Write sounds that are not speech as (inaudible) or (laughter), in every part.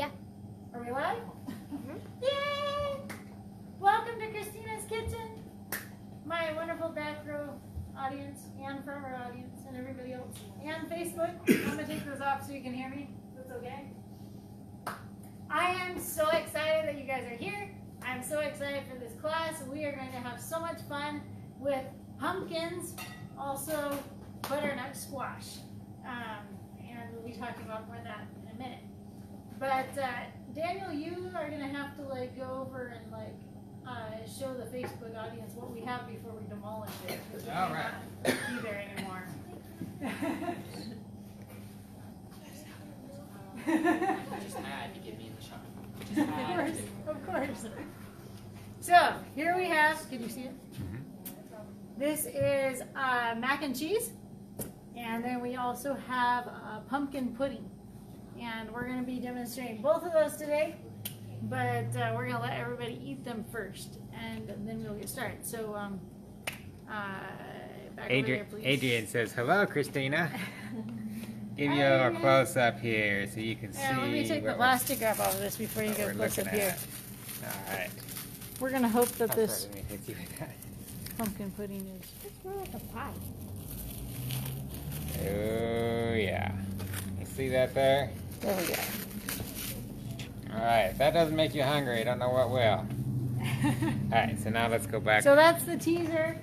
Yeah. Are we live? Mhm. Yay! Welcome to Kristina's Kitchen. My wonderful back row audience and front row audience and everybody else. And Facebook. I'm gonna take those off so you can hear me. That's okay. I am so excited that you guys are here. I'm so excited for this class. We are going to have so much fun with pumpkins, also butternut squash. Um, and we'll be talking about more of that in a minute. But uh, Daniel, you are gonna have to like go over and like uh, show the Facebook audience what we have before we demolish it. 'cause we All not Be there anymore. Just had to get me in the shot. of Just had course, to. of course. So here we have. Can you see it? This is uh, mac and cheese, and then we also have uh, pumpkin pudding, and we're going to be demonstrating both of those today. But uh, we're going to let everybody eat them first, and then we'll get started. So, um, uh, back over Adrian, there. Adrian says, "Hello, Kristina." (laughs) Give you a little close up here so you can see. Yeah, let me take the we're- plastic wrap off of this before you what go close up looking here. All right. We're going to hope that this sorry, let me hit you with that. pumpkin pudding is. It's more like a pie. Oh yeah. You see that there? There we go. All right. If that doesn't make you hungry, I don't know what will. (laughs) All right. So now let's go back. So that's the teaser.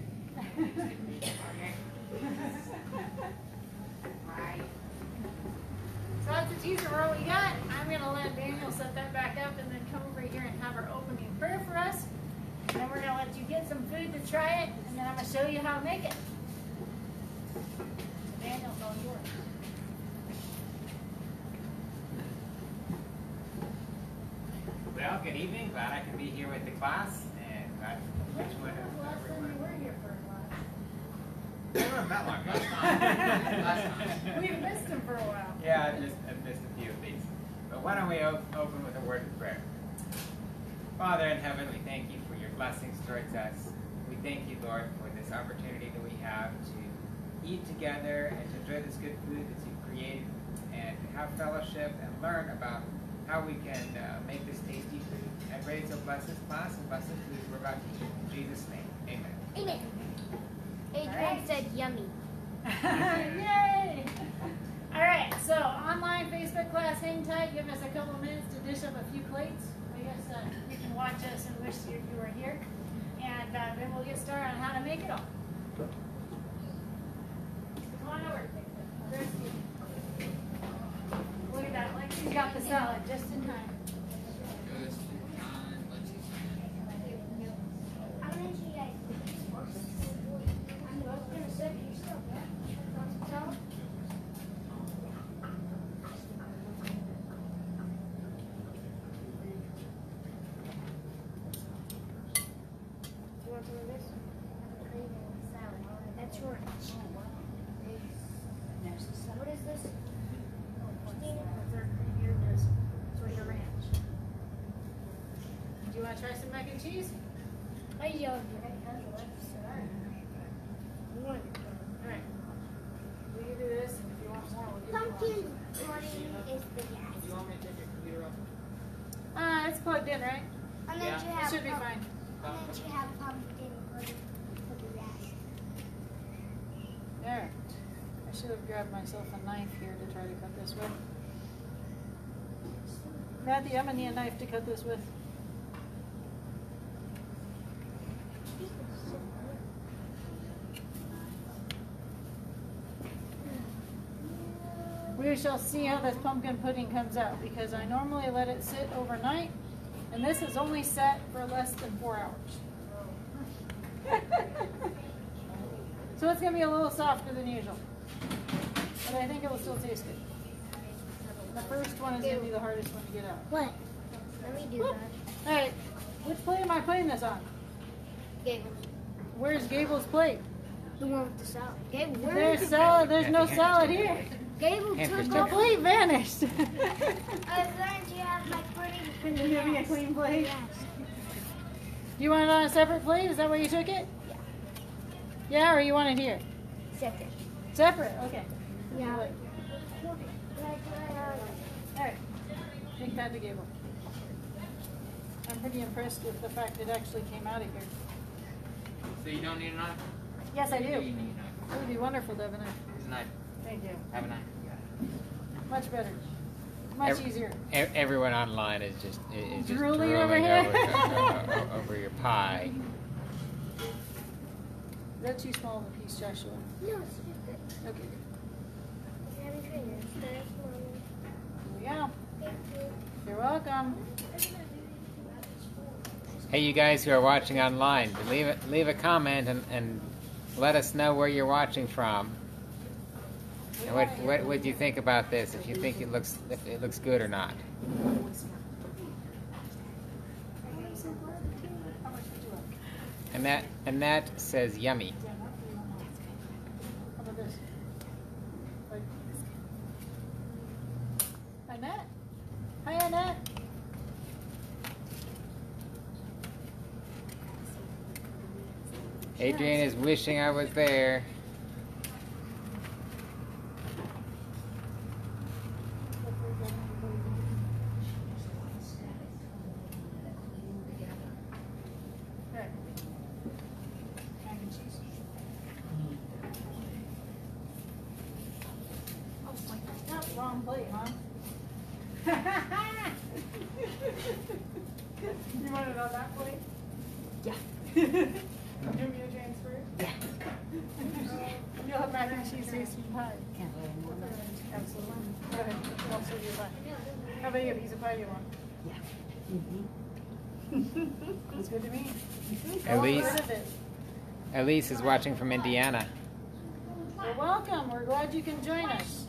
So that's the teaser for what we got. I'm gonna let Daniel set that back up and then come over here and have our opening prayer for us. And then we're gonna let you get some food to try it, and then I'm gonna show you how to make it. Daniel's all yours. Well, good evening. Glad I could be here with the class, and glad Which which one last time you were here for a while? Never met one. Last time. Last time. We've missed him for a while. Yeah, I just I missed a few of these. But why don't we op- open with a word of prayer? Father in heaven, we thank you for your blessings towards us. We thank you, Lord, for this opportunity that we have to eat together and to enjoy this good food that you've created and to have fellowship and learn about how we can uh, make this tasty food. I pray so bless this class and bless the food we're about to eat. In Jesus' name, amen. Amen. Adrian Alright. said yummy. (laughs) Yay! All right, so online Facebook class, hang tight. Give us a couple minutes to dish up a few plates. I guess uh, you can watch us and wish you, you were here. And uh, then we'll get started on how to make it all. Come on over. There's Steve. Look at that, got the salad just in time. Goes to John, Lexi's. I'm gonna show you guys. I'm gonna set it yourself, yeah? So, you want some of this? Salad. That's yours. What is this? Do you want to try some mac and cheese? I love All right. We can do this. If you want more, we'll give you more. Pumpkin pudding is the Do best. you want me to take your computer off? Uh, it's plugged in, right? And then Yeah. you It have should be pump- fine. And then you have pumpkin pudding for the rest. There. I should have grabbed myself a knife here to with. Matthew, I'm gonna need a knife to cut this with. We shall see how this pumpkin pudding comes out because I normally let it sit overnight and this is only set for less than four hours. (laughs) so it's gonna be a little softer than usual. But I think it will still taste good. The first one is gonna be the hardest one to get out. What? Let me do Whoop. that. Alright, which plate am I putting this on? Gable. Where's Gable's plate? The one with the salad. Gable, where There's is salad, there's no Yeah, salad here. Gable Hand took for The plate vanished. (laughs) (laughs) I learned you have my pudding. Can you give me a clean plate? Yes. Do you want it on a separate plate? Is that where you took it? Yeah. Yeah, or you want it here? Second. Separate, okay. Yeah. Alright, take that to Gable. I'm pretty impressed with the fact it actually came out of here. So you don't need a knife? Yes, I You do. need a knife. It would be wonderful to have a knife. Here's a knife. Thank you. Have a knife. Much better. Much Ev- easier. E- Everyone online is just i- is just Drooling drooling, over (laughs) over, over your pie. Is that too small of a piece, Joshua? No, it's too good. Okay, good. Of school. Hey, you guys who are watching online, leave a, leave a comment and, and let us know where you're watching from. And what, what do you think about this? If you think it looks if it looks good or not. Would you like? Annette Annette says yummy. How about this? Like- Annette? Hi, Annette. Adrian is wishing I was there. Right. Mac and cheese. Oh, my God, wrong plate, huh? (laughs) You want it on that plate? Yeah. Give me a transfer? Yeah. You'll have mac and cheese, tasty pie. Can't really more than that. Absolutely. Go ahead, I'll serve you a pie. How about you, a piece of pie you want? Yeah. Mhm. Looks good to me. Elise. All rid of it. Elise is watching from Indiana. Well, welcome. We're glad you can join us.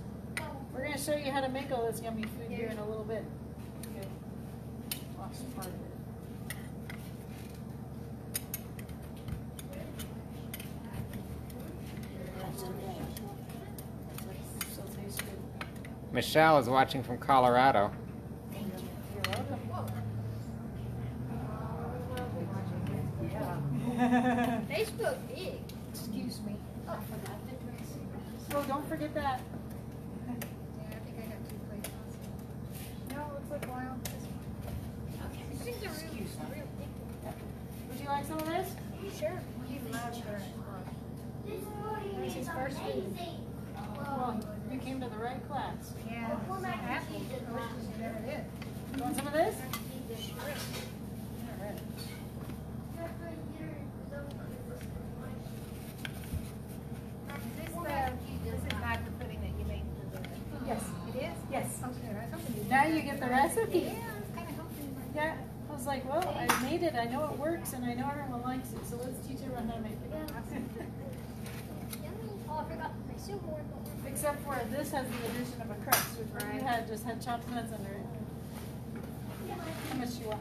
We're going to show you how to make all this yummy food here in a little bit. Okay. Lost part of it. That's okay. Still tastes good. Michelle is watching from Colorado. Thank you. You're welcome. They big. Excuse me. Oh, I forgot the dress. Oh, don't forget that. Yeah, I think I got two plates. No, it looks like wild. Okay. These things are real, real thick. Would you like some of this? Sure. You love her. This is first food. Well, you came to the right class. Yeah. Apple. Never did. You want some of this? All right. Is this uh, the, is not the pudding that you made? Yes. It is? Yes. Okay, I was. Now you get the recipe. Yeah, I was kinda hoping. Yeah, I was like, well, I made it, I know it works, and I know everyone likes it, so let's teach everyone how to make it. (laughs) Oh, I forgot my silverware. Except for this has the addition of a crust, which what you had just had chopped nuts under it. How much you want?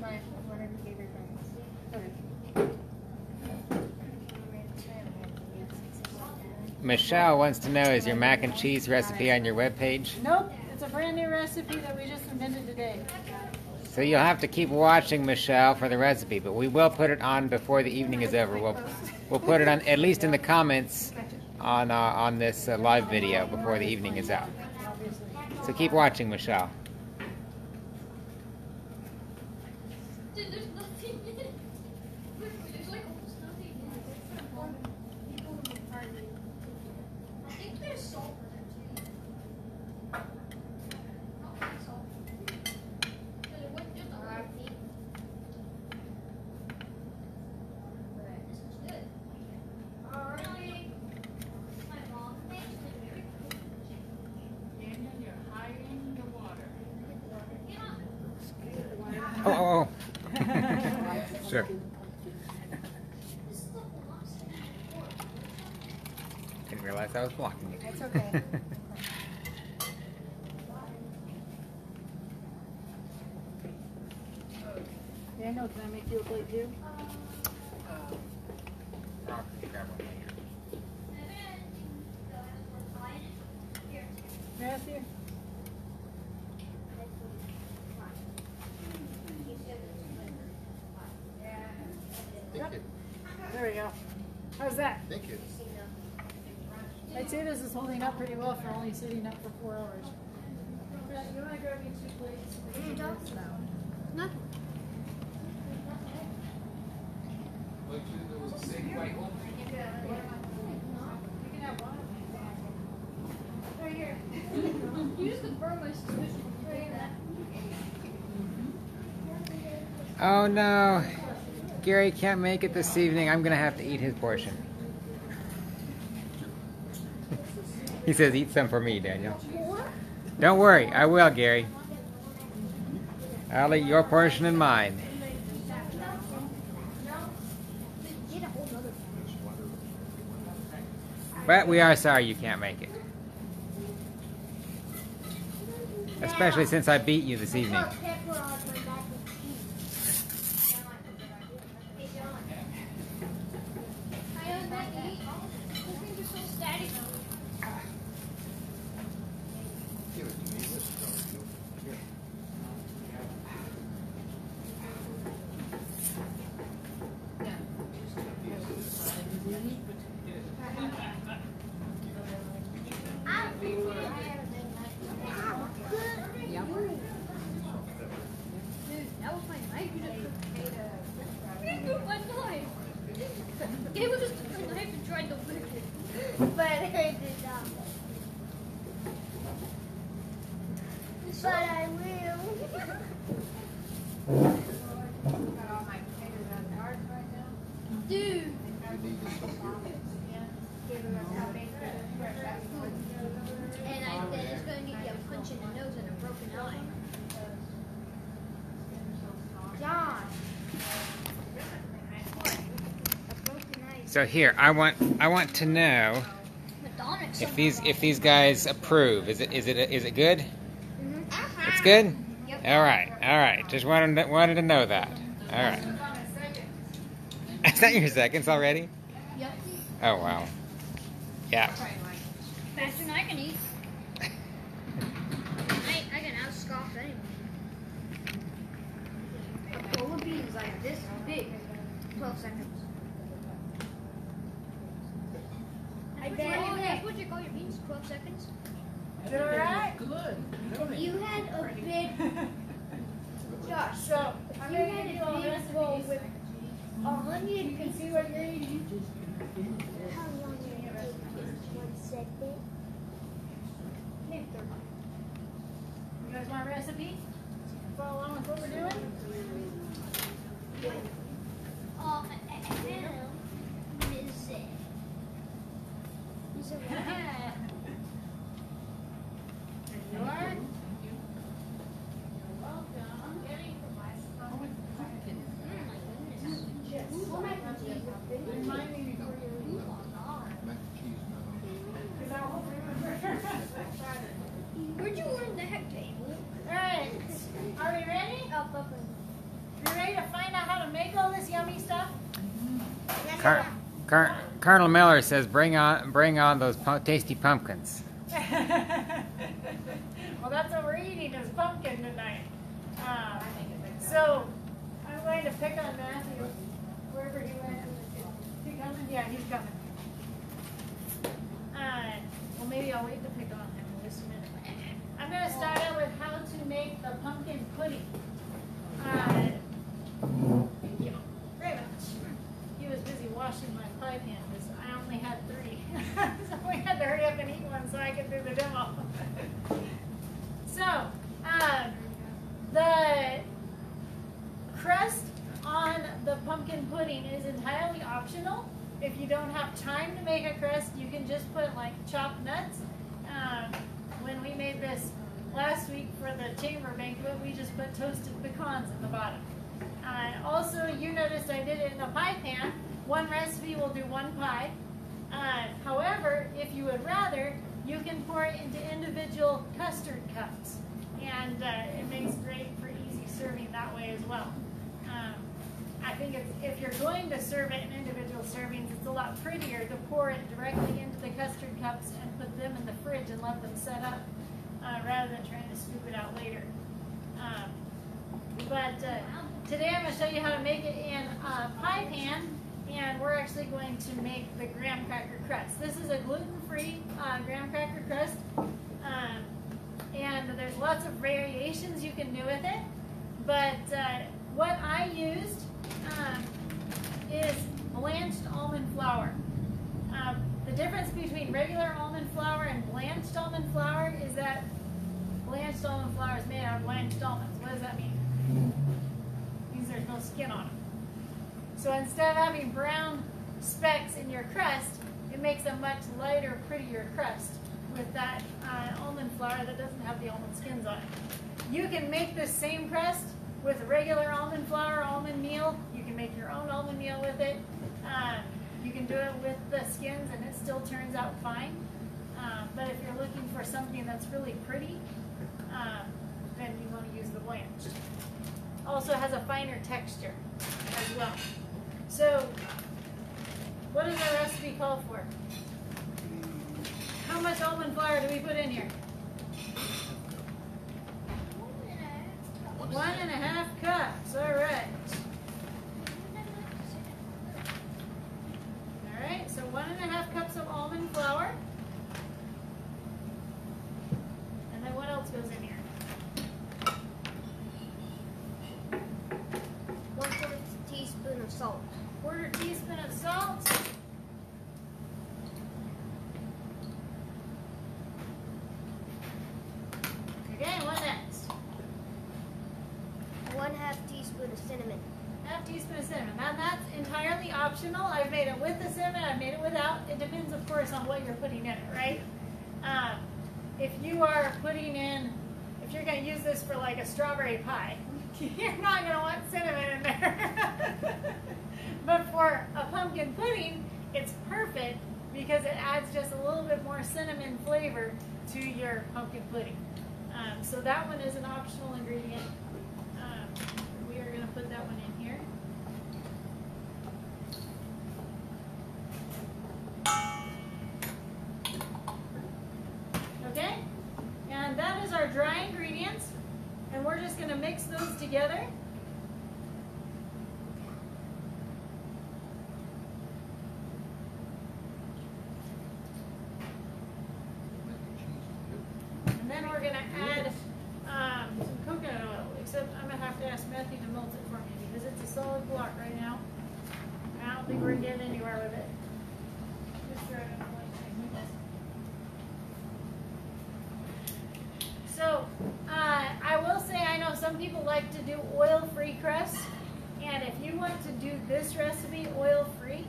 My, whatever you gave her friends. Okay. Michelle wants to know is your mac and cheese recipe on your webpage? Nope, it's a brand new recipe that we just invented today. So you'll have to keep watching Michelle for the recipe, but we will put it on before the evening is over. We'll we'll put it on at least in the comments on uh, on this uh, live video before the evening is out. So keep watching Michelle. Dude, there's nothing in it. Look, there's like almost nothing in it. It's like one people in the party. I think there's salt in it too. Not like salt. But it wouldn't do the whole thing. This is good. Alright. My mom makes it very cool. Daniel, you're hiding the water. Yeah. Oh, oh, oh. Sure. This is the last thing. Didn't realize I was blocking it. That's okay. Daniel, can I make you a plate too? Matthew? There we go. How's that? Thank you. I'd say this is holding up pretty well for only sitting up for four hours. you wanna grab me two plates? What are you talking about? Nothing. Look, there was a big white one. You can have one. Right here. You just confirm my suspicion when you did that. Oh no. Gary can't make it this evening. I'm gonna have to eat his portion. he says, eat some for me, Daniel. Don't worry, I will, Gary. I'll eat your portion and mine. But we are sorry you can't make it. Especially since I beat you this evening. I own that eat. Those things are so static. Dude, that was my knife. You just You didn't do my knife. Gabriel just took my knife and tried to whip it. But I did not. But I will. Got all my potatoes out the yard right now. Dude. And I bet it's gonna give you a punch in the nose and a broken eye. John. A broken eye. So here, I want I want to know if these if these guys approve. Is it is it is it good? Mm-hmm. It's good. All right, all right. Just wanted to, wanted to know that. All right. (laughs) Is that your seconds already? Yep. Oh wow. Yeah. Faster than I can eat. I, I can outscoff anyone. A bowl of beans like this big. 12 seconds. I That's bet what- you that's had, what you call your beans? 12 seconds? Is it alright? you had a big, Josh, So, I'm you gonna had give you all a big bowl recipes. with a hundred. You can see what you're eating. How long did it take? One second. Maybe thirty. You guys want a recipe? Follow along with what we're doing? Uh, Miss it. Miss it what? You are? Welcome. Remind me before you leave. Cause I won't remember. Where'd you learn that table? Alright, are we ready? Oh, Papa. You ready to find out how to make all this yummy stuff? Car- Car- Colonel Miller says, "Bring on, bring on those pu- tasty pumpkins." (laughs) well, that's what we're eating is pumpkin tonight. Uh, so I'm going to pick on Matthew wherever he went. Is he coming? Yeah, he's coming. Uh, well, maybe I'll wait to pick on him in just a minute. I'm going to start out with how to make the pumpkin pudding. Uh, thank you very much. He was busy washing my pie pan because I only had three. (laughs) so we had to hurry up and eat one so I could do the demo. so, um, the crust on the pumpkin pudding is entirely optional. If you don't have time to make a crust, you can just put like chopped nuts. Um, when we made this last week for the chamber banquet, we just put toasted pecans in the bottom. Uh, also, you noticed I did it in a pie pan. One recipe will do one pie. Uh, however, if you would rather, you can pour it into individual custard cups. And uh, it makes great for easy serving that way as well. I think if you're going to serve it in individual servings, it's a lot prettier to pour it directly into the custard cups and put them in the fridge and let them set up uh, rather than trying to scoop it out later. Um, but uh, today I'm going to show you how to make it in a pie pan, and we're actually going to make the graham cracker crust. This is a gluten-free uh, graham cracker crust. Um, and there's lots of variations you can do with it. But uh, what I used um, is blanched almond flour. Um, the difference between regular almond flour and blanched almond flour is that blanched almond flour is made out of blanched almonds. What does that mean? Means there's no skin on them. So instead of having brown specks in your crust, it makes a much lighter, prettier crust with that uh, almond flour that doesn't have the almond skins on it. You can make the same crust with regular almond flour, almond meal. You can make your own almond meal with it. Uh, you can do it with the skins and it still turns out fine. Uh, but if you're looking for something that's really pretty, um, then you want to use the blanched. Also has a finer texture as well. So, what does our recipe call for? How much almond flour do we put in here? One and a half cups. All right. All right. So one and a half cups of almond flour. And then what else goes in here? One quarter teaspoon of salt. Quarter teaspoon of salt. Okay. What next? One half teaspoon of cinnamon. Half teaspoon of cinnamon. Now that's entirely optional. I've made it with the cinnamon. I've made it without. It depends, of course, on what you're putting in it, right? Um, if you are putting in, if you're going to use this for like a strawberry pie, (laughs) you're not going to want cinnamon in there. (laughs) but for a pumpkin pudding, it's perfect because it adds just a little bit more cinnamon flavor to your pumpkin pudding. Um, so that one is an optional ingredient. Um, we are going to put that one in here. Okay? And that is our dry ingredients. And we're just going to mix those together. And then we're going to add um, some coconut oil, except I'm going to have to ask Matthew to melt it for me because it's a solid block right now. I don't think we're getting anywhere with it. Just throw it in the light thing. So, uh, I will say I know some people like to do oil-free crust, and if you want to do this recipe oil-free,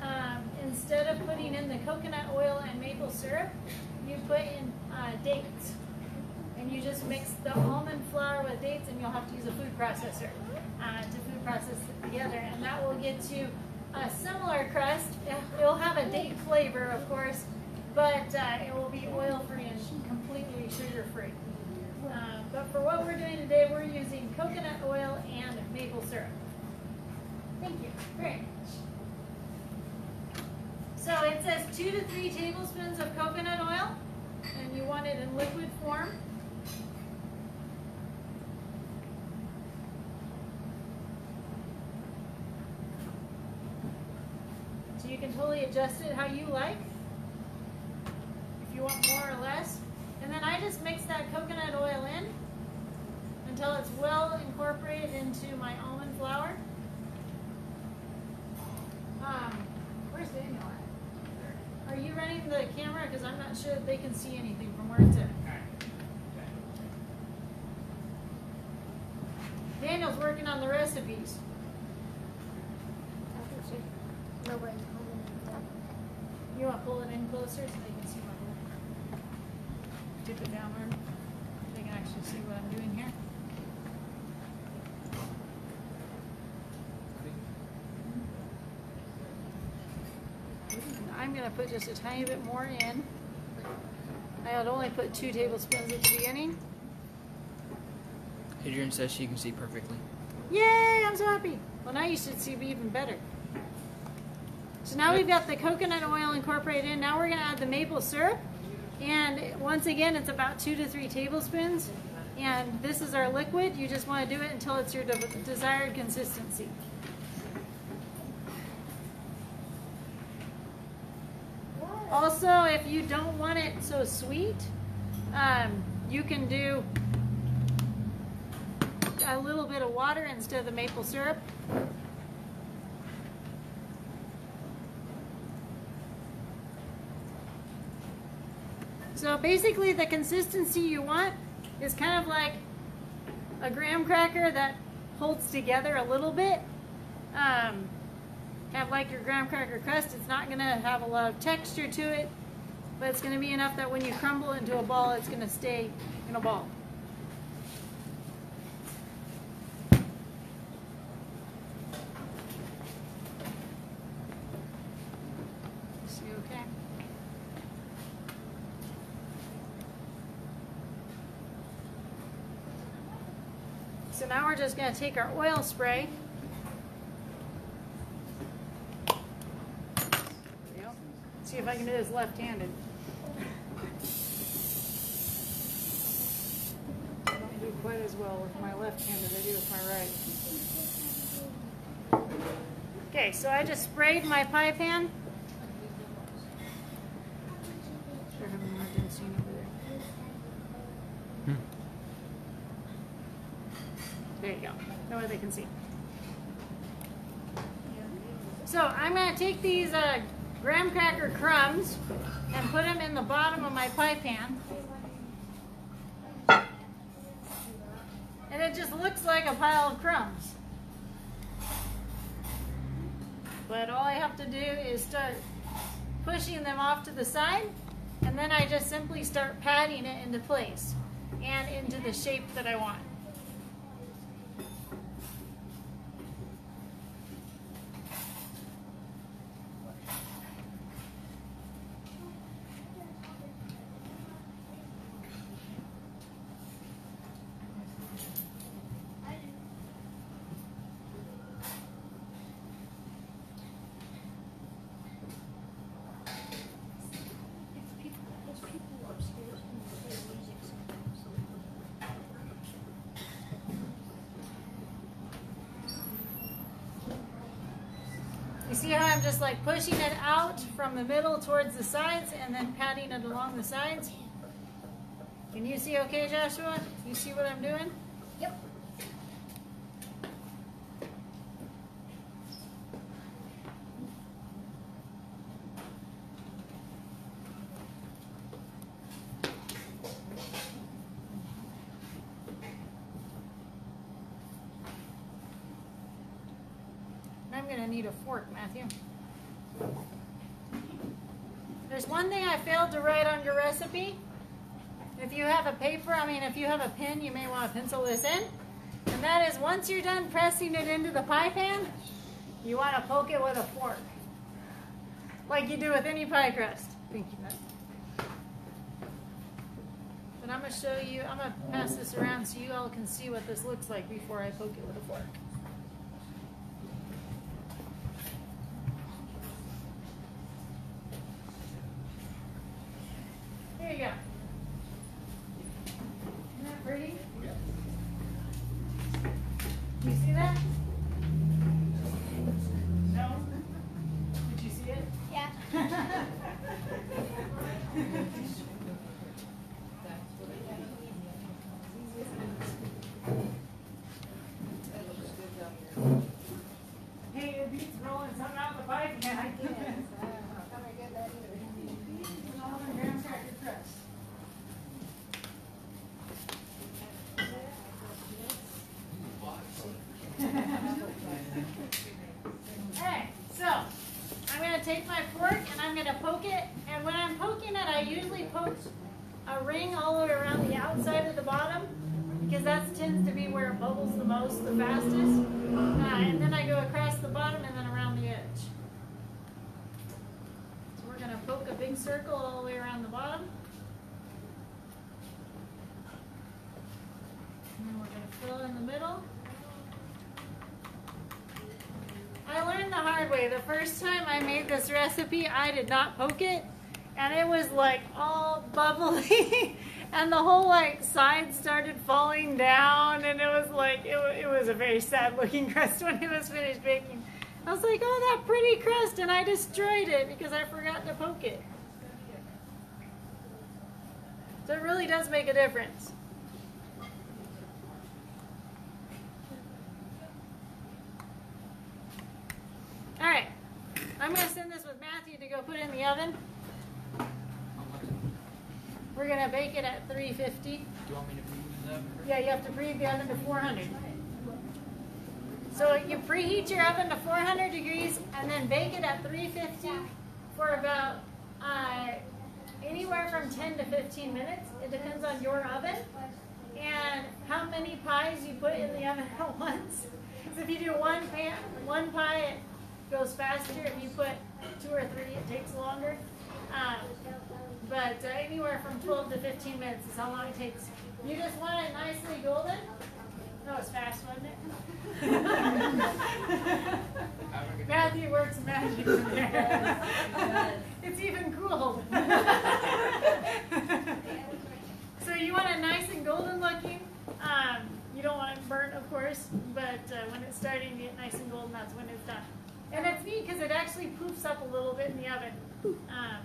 um, instead of putting in the coconut oil and maple syrup, you put in uh, dates. And you just mix the almond flour with dates, and you'll have to use a food processor uh, to food process it together, and that will get you a similar crust. It'll have a date flavor, of course, but uh, it will be oil-free and completely sugar-free. Uh, but for what we're doing today, we're using coconut oil and maple syrup. Thank you very much. So it says two to three tablespoons of coconut oil, and you want it in liquid form. Totally adjust it how you like. If you want more or less. And then I just mix that coconut oil in until it's well incorporated into my almond flour. Um, where's Daniel at? Are you running the camera? Because I'm not sure that they can see anything from where it's at. Daniel's working on the recipes. I think so. Nobody's holding it down. You want to pull it in closer so they can see my work? Tip it downward. They can actually see what I'm doing here. I'm going to put just a tiny bit more in. I had only put two tablespoons at the beginning. Adrian says she can see perfectly. Yay, I'm so happy. Well, now you should see me even better. So now we've got the coconut oil incorporated in. Now we're going to add the maple syrup. And once again, it's about two to three tablespoons. And this is our liquid. You just want to do it until it's your de- desired consistency. Also, if you don't want it so sweet, um, you can do a little bit of water instead of the maple syrup. So basically the consistency you want is kind of like a graham cracker that holds together a little bit. Um, have like your graham cracker crust. It's not gonna have a lot of texture to it, but it's gonna be enough that when you crumble into a ball, it's gonna stay in a ball. See, okay? Just gonna take our oil spray. Yep. See if I can do this left-handed. I don't do quite as well with my left hand as I do with my right. Okay, so I just sprayed my pie pan. Sure haven't marked in scene over there. There you go. That way they can see. So I'm going to take these uh, graham cracker crumbs and put them in the bottom of my pie pan. And it just looks like a pile of crumbs. But all I have to do is start pushing them off to the side and then I just simply start patting it into place and into the shape that I want. You see how I'm just like pushing it out from the middle towards the sides and then patting it along the sides? Can you see okay, Joshua? You see what I'm doing? Yep. And I'm gonna need a fork, Matthew. There's one thing I failed to write on your recipe. If you have a mean, if you have a pen, you may want to pencil this in. And that is once you're done pressing it into the pie pan, you want to poke it with a fork. Like you do with any pie crust. Thank you, Matt. But I'm going to show you, I'm going to pass this around so you all can see what this looks like before I poke it with a fork. There you go. Isn't that pretty? You see that? No? Did you see it? Yeah. Hey, it beats rolling something out the pipe, man. All the graham cracker crust. Alright, so I'm going to take my fork and I'm going to poke it. And when I'm poking it, I usually poke a ring all the way around the outside of the bottom because that tends to be where it bubbles the most, the fastest. Uh, and then I go across the bottom and then around the edge. So we're going to poke a big circle all the way around the bottom. And then we're going to fill in the middle. I learned the hard way. The first time I made this recipe, I did not poke it. And it was like all (laughs) bubbly. and the whole like side started falling down. And it was like, it, it was a very sad looking (laughs) crust when it was finished baking. I was like, oh, that pretty crust. And I destroyed it because I forgot to poke it. So it really does make a difference. All right, I'm gonna send this with Matthew to go put it in the oven. We're gonna bake it at 350. Do you want me to move that? Yeah, you have to preheat the oven to 400. So you preheat your oven to 400 degrees and then bake it at 350 for about uh, anywhere from 10 to 15 minutes. It depends on your oven and how many pies you put in the oven (laughs) at once. So if you do one pan, one pie, it goes faster. If you put two or three, it takes longer. Um, but uh, anywhere from 12 to 15 minutes is how long it takes. You just want it nicely golden. That was fast, wasn't it? Have a good day. Matthew works magic in there. it's even cool. (laughs) so you want it nice and golden looking. Um, you don't want it burnt, of course, but uh, when it's starting to get nice and golden, that's when it's done. And it's neat because it actually poofs up a little bit in the oven. Um,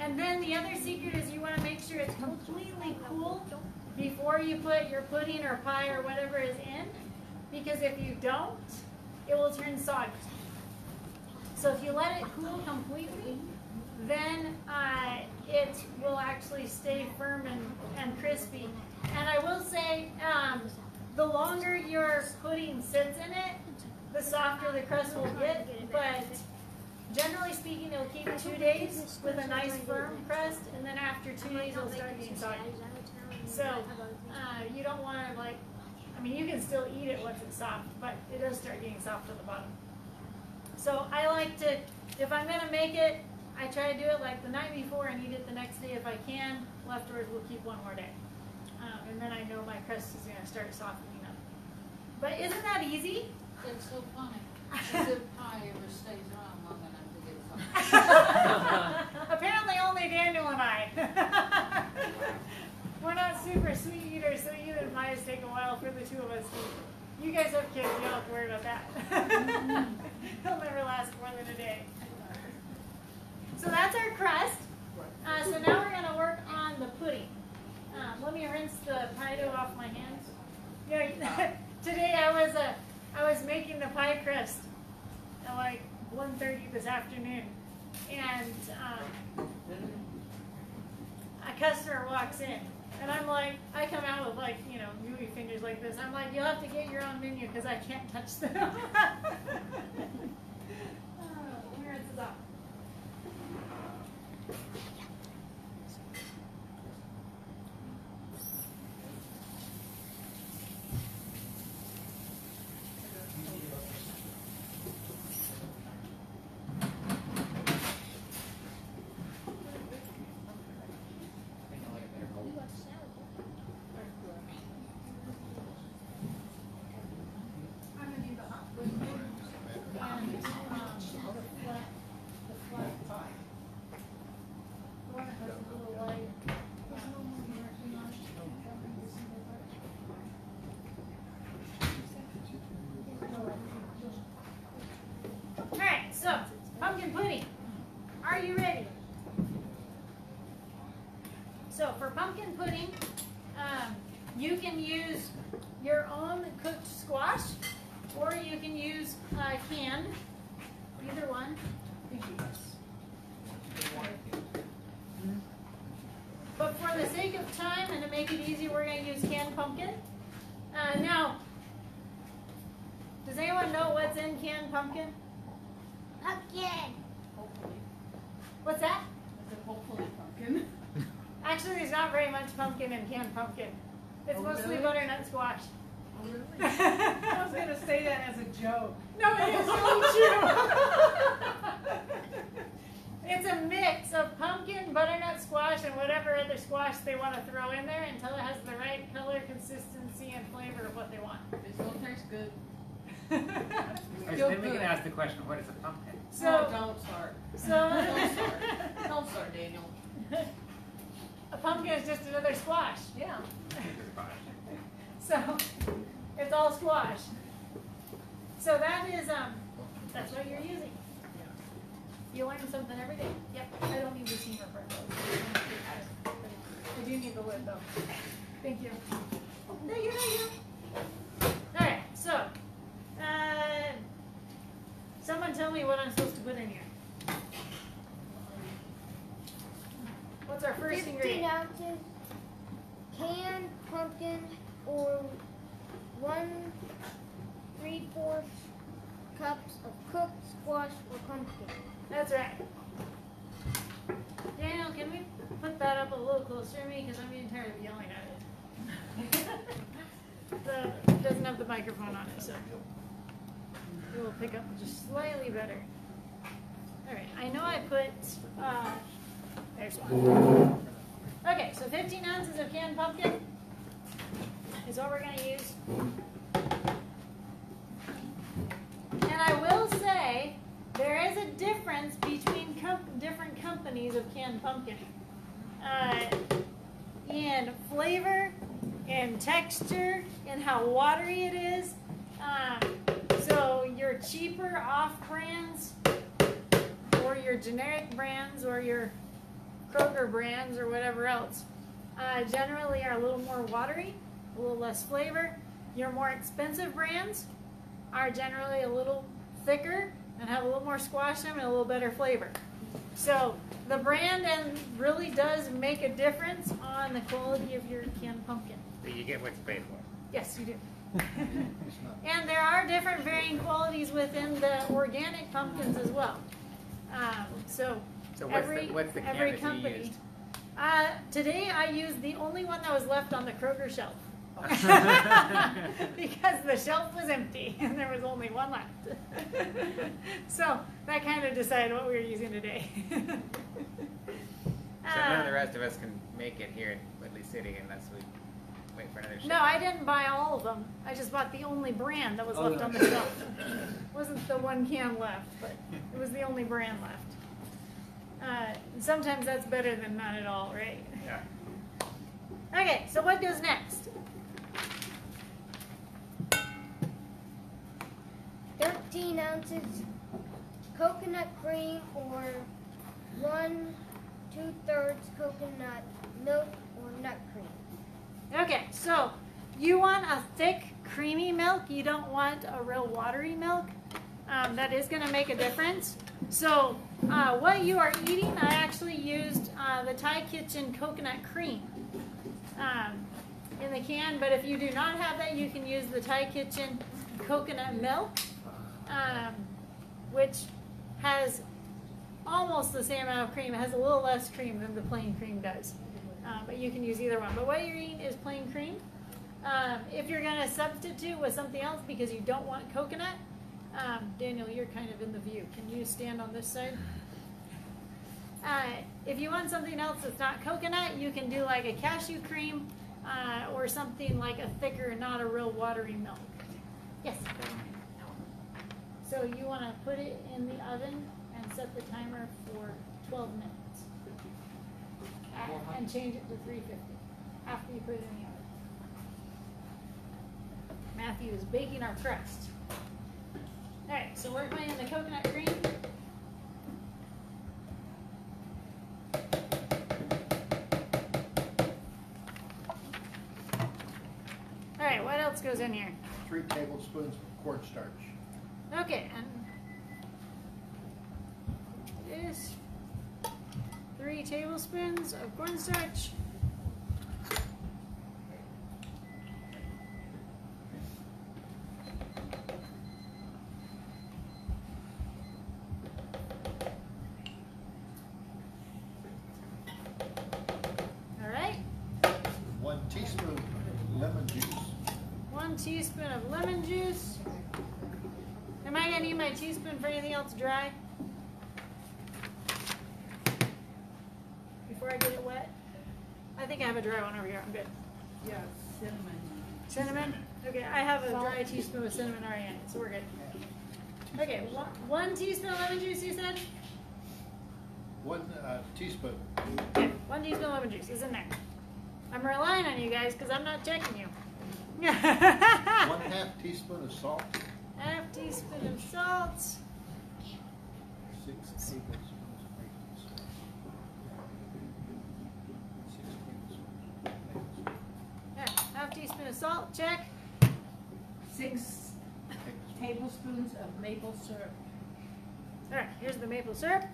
and then the other secret is you want to make sure it's completely cool before you put your pudding or pie or whatever is in. Because if you don't, it will turn soggy. So if you let it cool completely, then uh, it will actually stay firm and, and crispy. And I will say, um, the longer your pudding sits in it, the softer the crust will get. But generally speaking, it'll keep two days with a nice firm crust, and then after two days, it'll start getting soggy. So uh, you don't want to like, I mean, you can still eat it once it's soft, but it does start getting soft at the bottom. So I like to, if I'm gonna make it, I try to do it like the night before and eat it the next day if I can. Leftovers will keep one more day, um, and then I know my crust is gonna start softening up. But isn't that easy? It's so funny. (laughs) As if pie ever stays around long enough to get soft. (laughs) (laughs) Apparently, only Daniel and I. We're not super sweet eaters, so even pies take a while for the two of us to eat. You guys have kids, you don't have to worry about that. (laughs) They'll never last more than a day. So that's our crust. Uh, so now we're going to work on the pudding. Um, let me rinse the pie dough off my hands. Yeah, (laughs) today I was uh, I was making the pie crust at like 1.30 this afternoon, and um, a customer walks in, and I'm like, I come out with like you know gooey fingers like this. I'm like, you'll have to get your own menu because I can't touch them. oh, let me rinse this off. I'm gonna do the hot one. And, um, the flat, the flat pie. The one that has a little light. There's no more working on it. Alright, so, pumpkin pudding. Are you ready? So for pumpkin pudding, um, you can use your own cooked squash, or you can use uh, canned. Either one. But for the sake of time and to make it easy, we're going to use canned pumpkin. Uh, now, does anyone know what's in canned pumpkin? Pumpkin. What's that? Is it hopefully pumpkin? Actually, there's not very much pumpkin in canned pumpkin. It's Oh, mostly really? butternut squash. Oh, really? (laughs) I was gonna say that as a joke. No, it is really (laughs) true. it's a mix of pumpkin, butternut squash, and whatever other squash they want to throw in there until it has the right color, consistency, and flavor of what they want. It still tastes good. Or Feel then we can ask the question, what is a pumpkin? Oh, So, don't start. so Don't start. Don't start, Daniel. (laughs) a pumpkin is just another squash. Yeah. So it's all squash. So that is um, that's what you're using. You learn something every day. Yep. I don't need the steamer for those. I do need the lid though. Thank you. Thank you, thank you. Alright, so, uh, someone tell me what I'm supposed to put in here. What's our first 15 ingredient? ounces canned pumpkin or one three fourths cups of cooked squash or pumpkin. That's right. Daniel, can we put that up a little closer to me? Because I'm getting tired of yelling at it. (laughs) the, it doesn't have the microphone on it, so it will pick up just slightly better. Alright, I know I put, uh, there's one. Okay, so 15 ounces of canned pumpkin is what we're going to use. And I will say, there is a difference between different companies of canned pumpkin. Uh, in flavor, in texture, in how watery it is. Um, so your cheaper off brands, or your generic brands, or your Kroger brands, or whatever else, uh, generally are a little more watery, a little less flavor. Your more expensive brands are generally a little thicker and have a little more squash in them and a little better flavor. So the brand and really does make a difference on the quality of your canned pumpkin. So you get what you paid for. Yes, you do. (laughs) and there are different varying qualities within the organic pumpkins as well. Um, so, So what's every the, what's the every company. you used? Uh, today I used the only one that was left on the Kroger shelf. (laughs) because the shelf was empty and there was only one left. (laughs) so that kind of decided what we were using today. (laughs) So none of the Uh, rest of us can make it here in Woodley City unless we wait for another show. no, I didn't buy all of them. I just bought the only brand that was Oh, left yeah. on the shelf. Wasn't the one can left, but it was the only brand left. Uh, sometimes that's better than not at all, right? Yeah. Okay, so what goes next? Thirteen ounces coconut cream or one two thirds coconut milk or nut cream. Okay, so you want a thick, creamy milk. You don't want a real watery milk. Um, that is going to make a difference. So, uh, what you are eating, I actually used uh, the Thai Kitchen coconut cream um, in the can. But if you do not have that, you can use the Thai Kitchen coconut milk, um, which has almost the same amount of cream. It has a little less cream than the plain cream does. Uh, but you can use either one. But what you're eating is plain cream. Um, if you're going to substitute with something else because you don't want coconut, um, Daniel, you're kind of in the view. Can you stand on this side? Uh, if you want something else that's not coconut, you can do like a cashew cream uh, or something like a thicker, not a real watery milk. Yes. So you want to put it in the oven and set the timer for 12 minutes. Uh, and change it to 350 after you put it in the oven. Matthew is baking our crust. Alright, so we're putting in the coconut cream. Alright, what else goes in here? Three tablespoons of cornstarch. Okay, and this three tablespoons of cornstarch. All right, One teaspoon lemon juice. one teaspoon of lemon juice. Am I gonna need my teaspoon for anything else dry? Before I get it wet? I think I have a dry one over here. I'm good. Yeah, cinnamon. Cinnamon? Okay, I have a dry teaspoon of cinnamon already in it, so we're good. Okay, one, one teaspoon of lemon juice, you said? One uh, teaspoon. Okay, one teaspoon of lemon juice is in there. I'm relying on you guys because I'm not checking you. (laughs) One half teaspoon of salt. Half teaspoon of salt. Six tablespoons of baking soda. Six tablespoons of salt, check. Six tablespoons of maple syrup. All right, here's the maple syrup.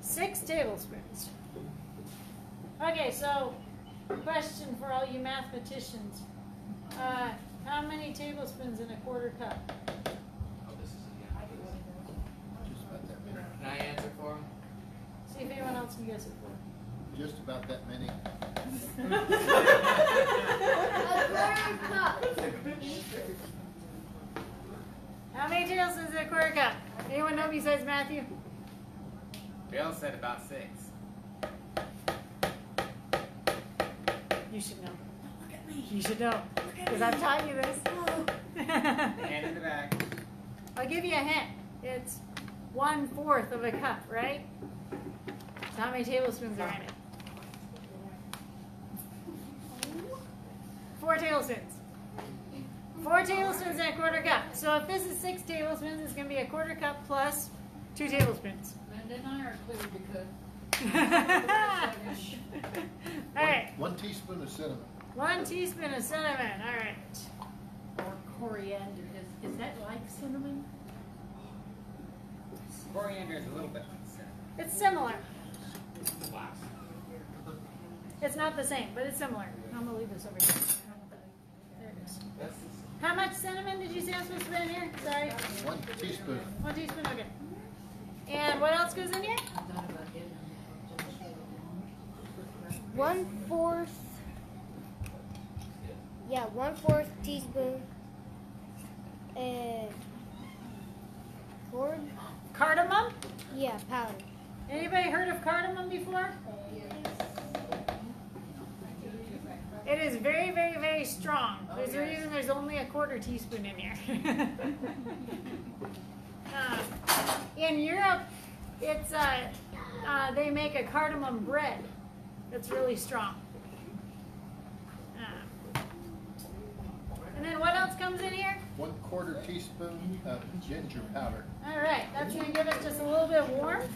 Six tablespoons. Okay, so question for all you mathematicians. Uh, how many tablespoons in a quarter cup? Oh, this is, yeah. Just about that many. Can I answer for him? See if anyone else can guess it for. Just about that many. A quarter cup. How many tablespoons in a quarter cup? Anyone know besides Matthew? Bill said about six. You should know. Look at me. You should know. Because I've taught you this. (laughs) Hand in the back. I'll give you a hint. It's one fourth of a cup, right? So how many tablespoons are in it? Four tablespoons. Four tablespoons and a quarter cup. So if this is six tablespoons, it's going to be a quarter cup plus two tablespoons. Linda and I are clear because (laughs) All right. One teaspoon of cinnamon. One teaspoon of cinnamon. All right. or coriander, is, is that like cinnamon? Coriander is a little bit. It's similar. It's not the same, but it's similar. I'm gonna leave this over here. There it is. How much cinnamon did you say I'm supposed to put in here? Sorry. One teaspoon. One teaspoon, okay. And what else goes in here? I thought about getting One fourth. Yeah, one fourth teaspoon. And cord. Cardamom. Yeah, powder. Anybody heard of cardamom before? It is very, very, very strong. There's a reason there's only a quarter teaspoon in here. (laughs) Uh, in Europe, it's uh, uh, they make a cardamom bread that's really strong. Uh, and then what else comes in here? One quarter teaspoon of ginger powder. All right, that's gonna give it just a little bit of warmth.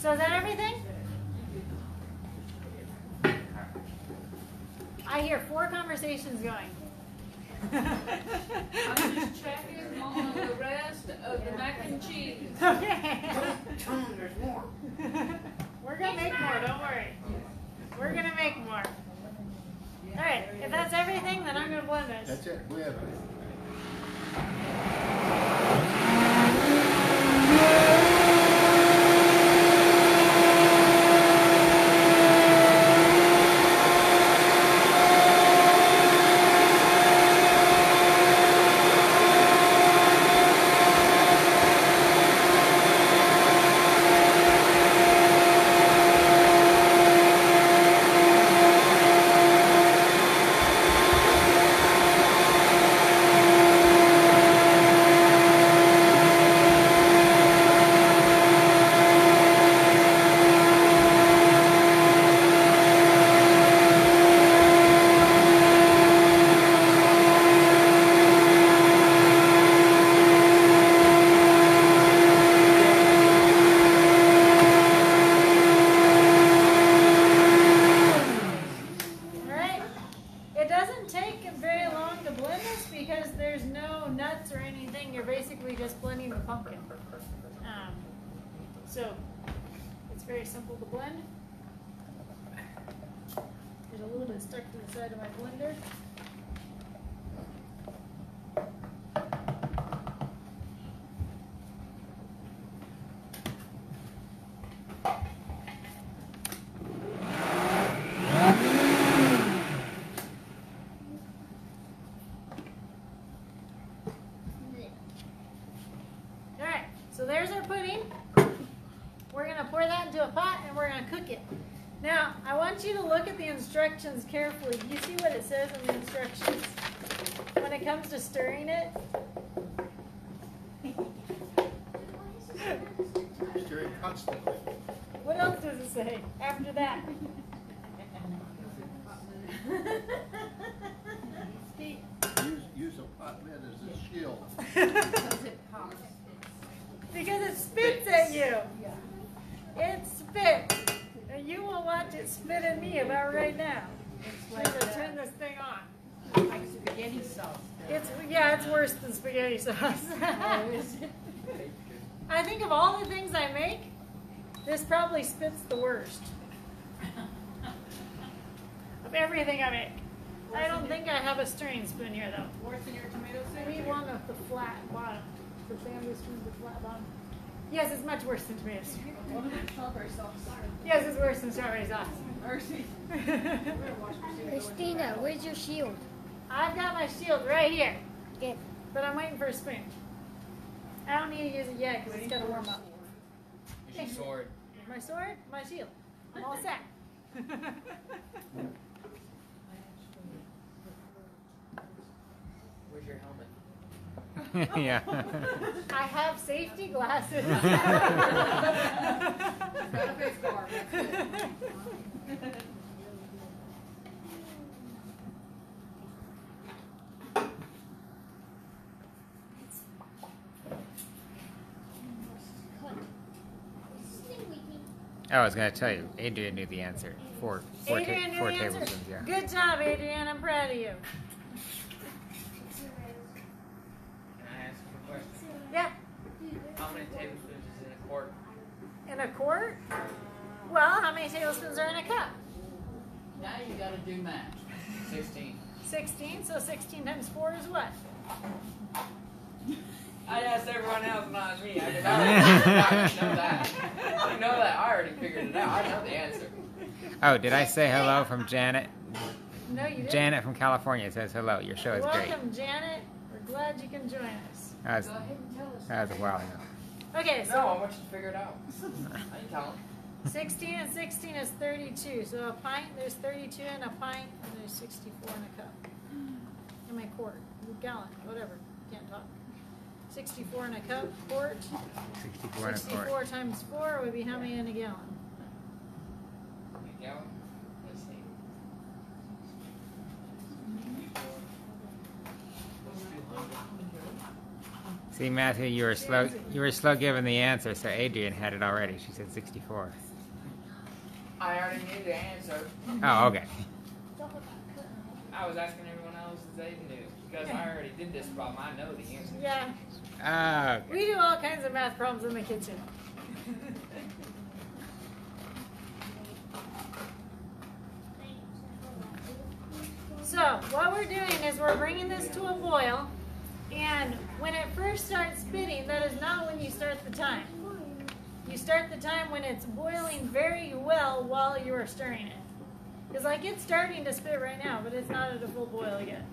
So is that everything? I hear four conversations going. I'm just (laughs) checking on the rest of the mac and cheese. Okay. We're gonna make more, don't worry. We're gonna make more. All right, if that's everything, then I'm gonna blend this. That's it. We have All right. It doesn't take very long to blend this because there's no nuts or anything. You're basically just blending the pumpkin. Um, so it's very simple to blend. There's a little bit stuck to the side of my blender. All right, so there's our pudding. We're gonna pour that into a pot and we're gonna cook it. Now, I want you to look at the instructions carefully. You see what it says in the instructions? When it comes to stirring it? stir it constantly. What else does it say after that? Use, use a pot lid as a shield. Because it pops. (laughs) Because it spits at you. It spits. And you will watch it spit in me about right now. It's like, turn this thing on. like spaghetti sauce. It's yeah, it's worse than spaghetti sauce. (laughs) Oh? I think of all the things I make, this probably spits the worst of everything I make. I don't think I have a stirring spoon here though. Worse than your tomato soup? one with the flat bottom. The bamboo spoon with the flat bottom. Yes, it's much worse than tomatoes. What strawberry sauce? Yes, it's worse than strawberry sauce. Mercy. (laughs) Kristina, where's your shield? I've got my shield right here, Get but I'm waiting for a spoon. I don't need to use it yet because it's got to warm up. Here's your sword. My sword, my shield. I'm all set. (laughs) Where's your helmet? (laughs) yeah. I have safety glasses. Got a face guard, that's it. Oh, I was gonna tell you, Adrian knew the answer. Four, four, ta- Adrian knew four tablespoons. Yeah. Good job, Adrian. I'm proud of you. Can I ask you a question? Yeah. How many tablespoons is in a quart? In a quart? Well, how many tablespoons are in a cup? Now you gotta do math. 16. 16. So 16 times 4 is what? I asked everyone else, not me. I, did, (laughs) I already know that. You know that. I already figured it out. I know the answer. Oh, did I say hello from Janet? No, you didn't. Janet from California says hello. Your show is great. Welcome, Janet. We're glad you can join us. That was, Go ahead and tell us. that a while ago. Okay, No, I want you to figure it out. I ain't telling. 16 and 16 is 32. So a pint, there's 32 in a pint, and there's 64 in a cup. In my quart, gallon, whatever. Can't talk. 64 in a cup, quart. 64 and a quart. 64 times 4 would be how many in a gallon? A gallon? Let's see. See, Matthew, you were slow. You were slow giving the answer, so Adrian had it already. She said 64. I already knew the answer. Oh, okay. I was asking everyone else if they knew. Because I already did this problem. I know the answer. Yeah, Ah, okay. we do all kinds of math problems in the kitchen. (laughs) So what we're doing is we're bringing this to a boil, and when it first starts spitting, that is not when you start the time. You start the time when it's boiling very well while you are stirring it. Because like it's starting to spit right now, but it's not at a full boil yet.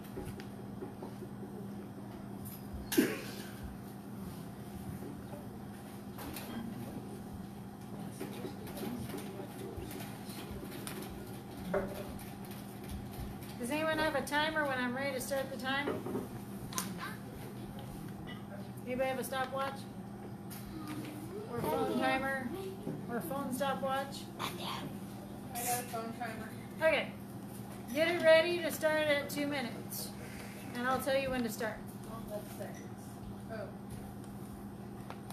Does anyone have a timer when I'm ready to start the time? Anybody have a stopwatch? Or a phone timer? Or phone stopwatch? I got a phone timer. Okay. Get it ready to start at two minutes. And I'll tell you when to start. Oh, that's seconds. Oh.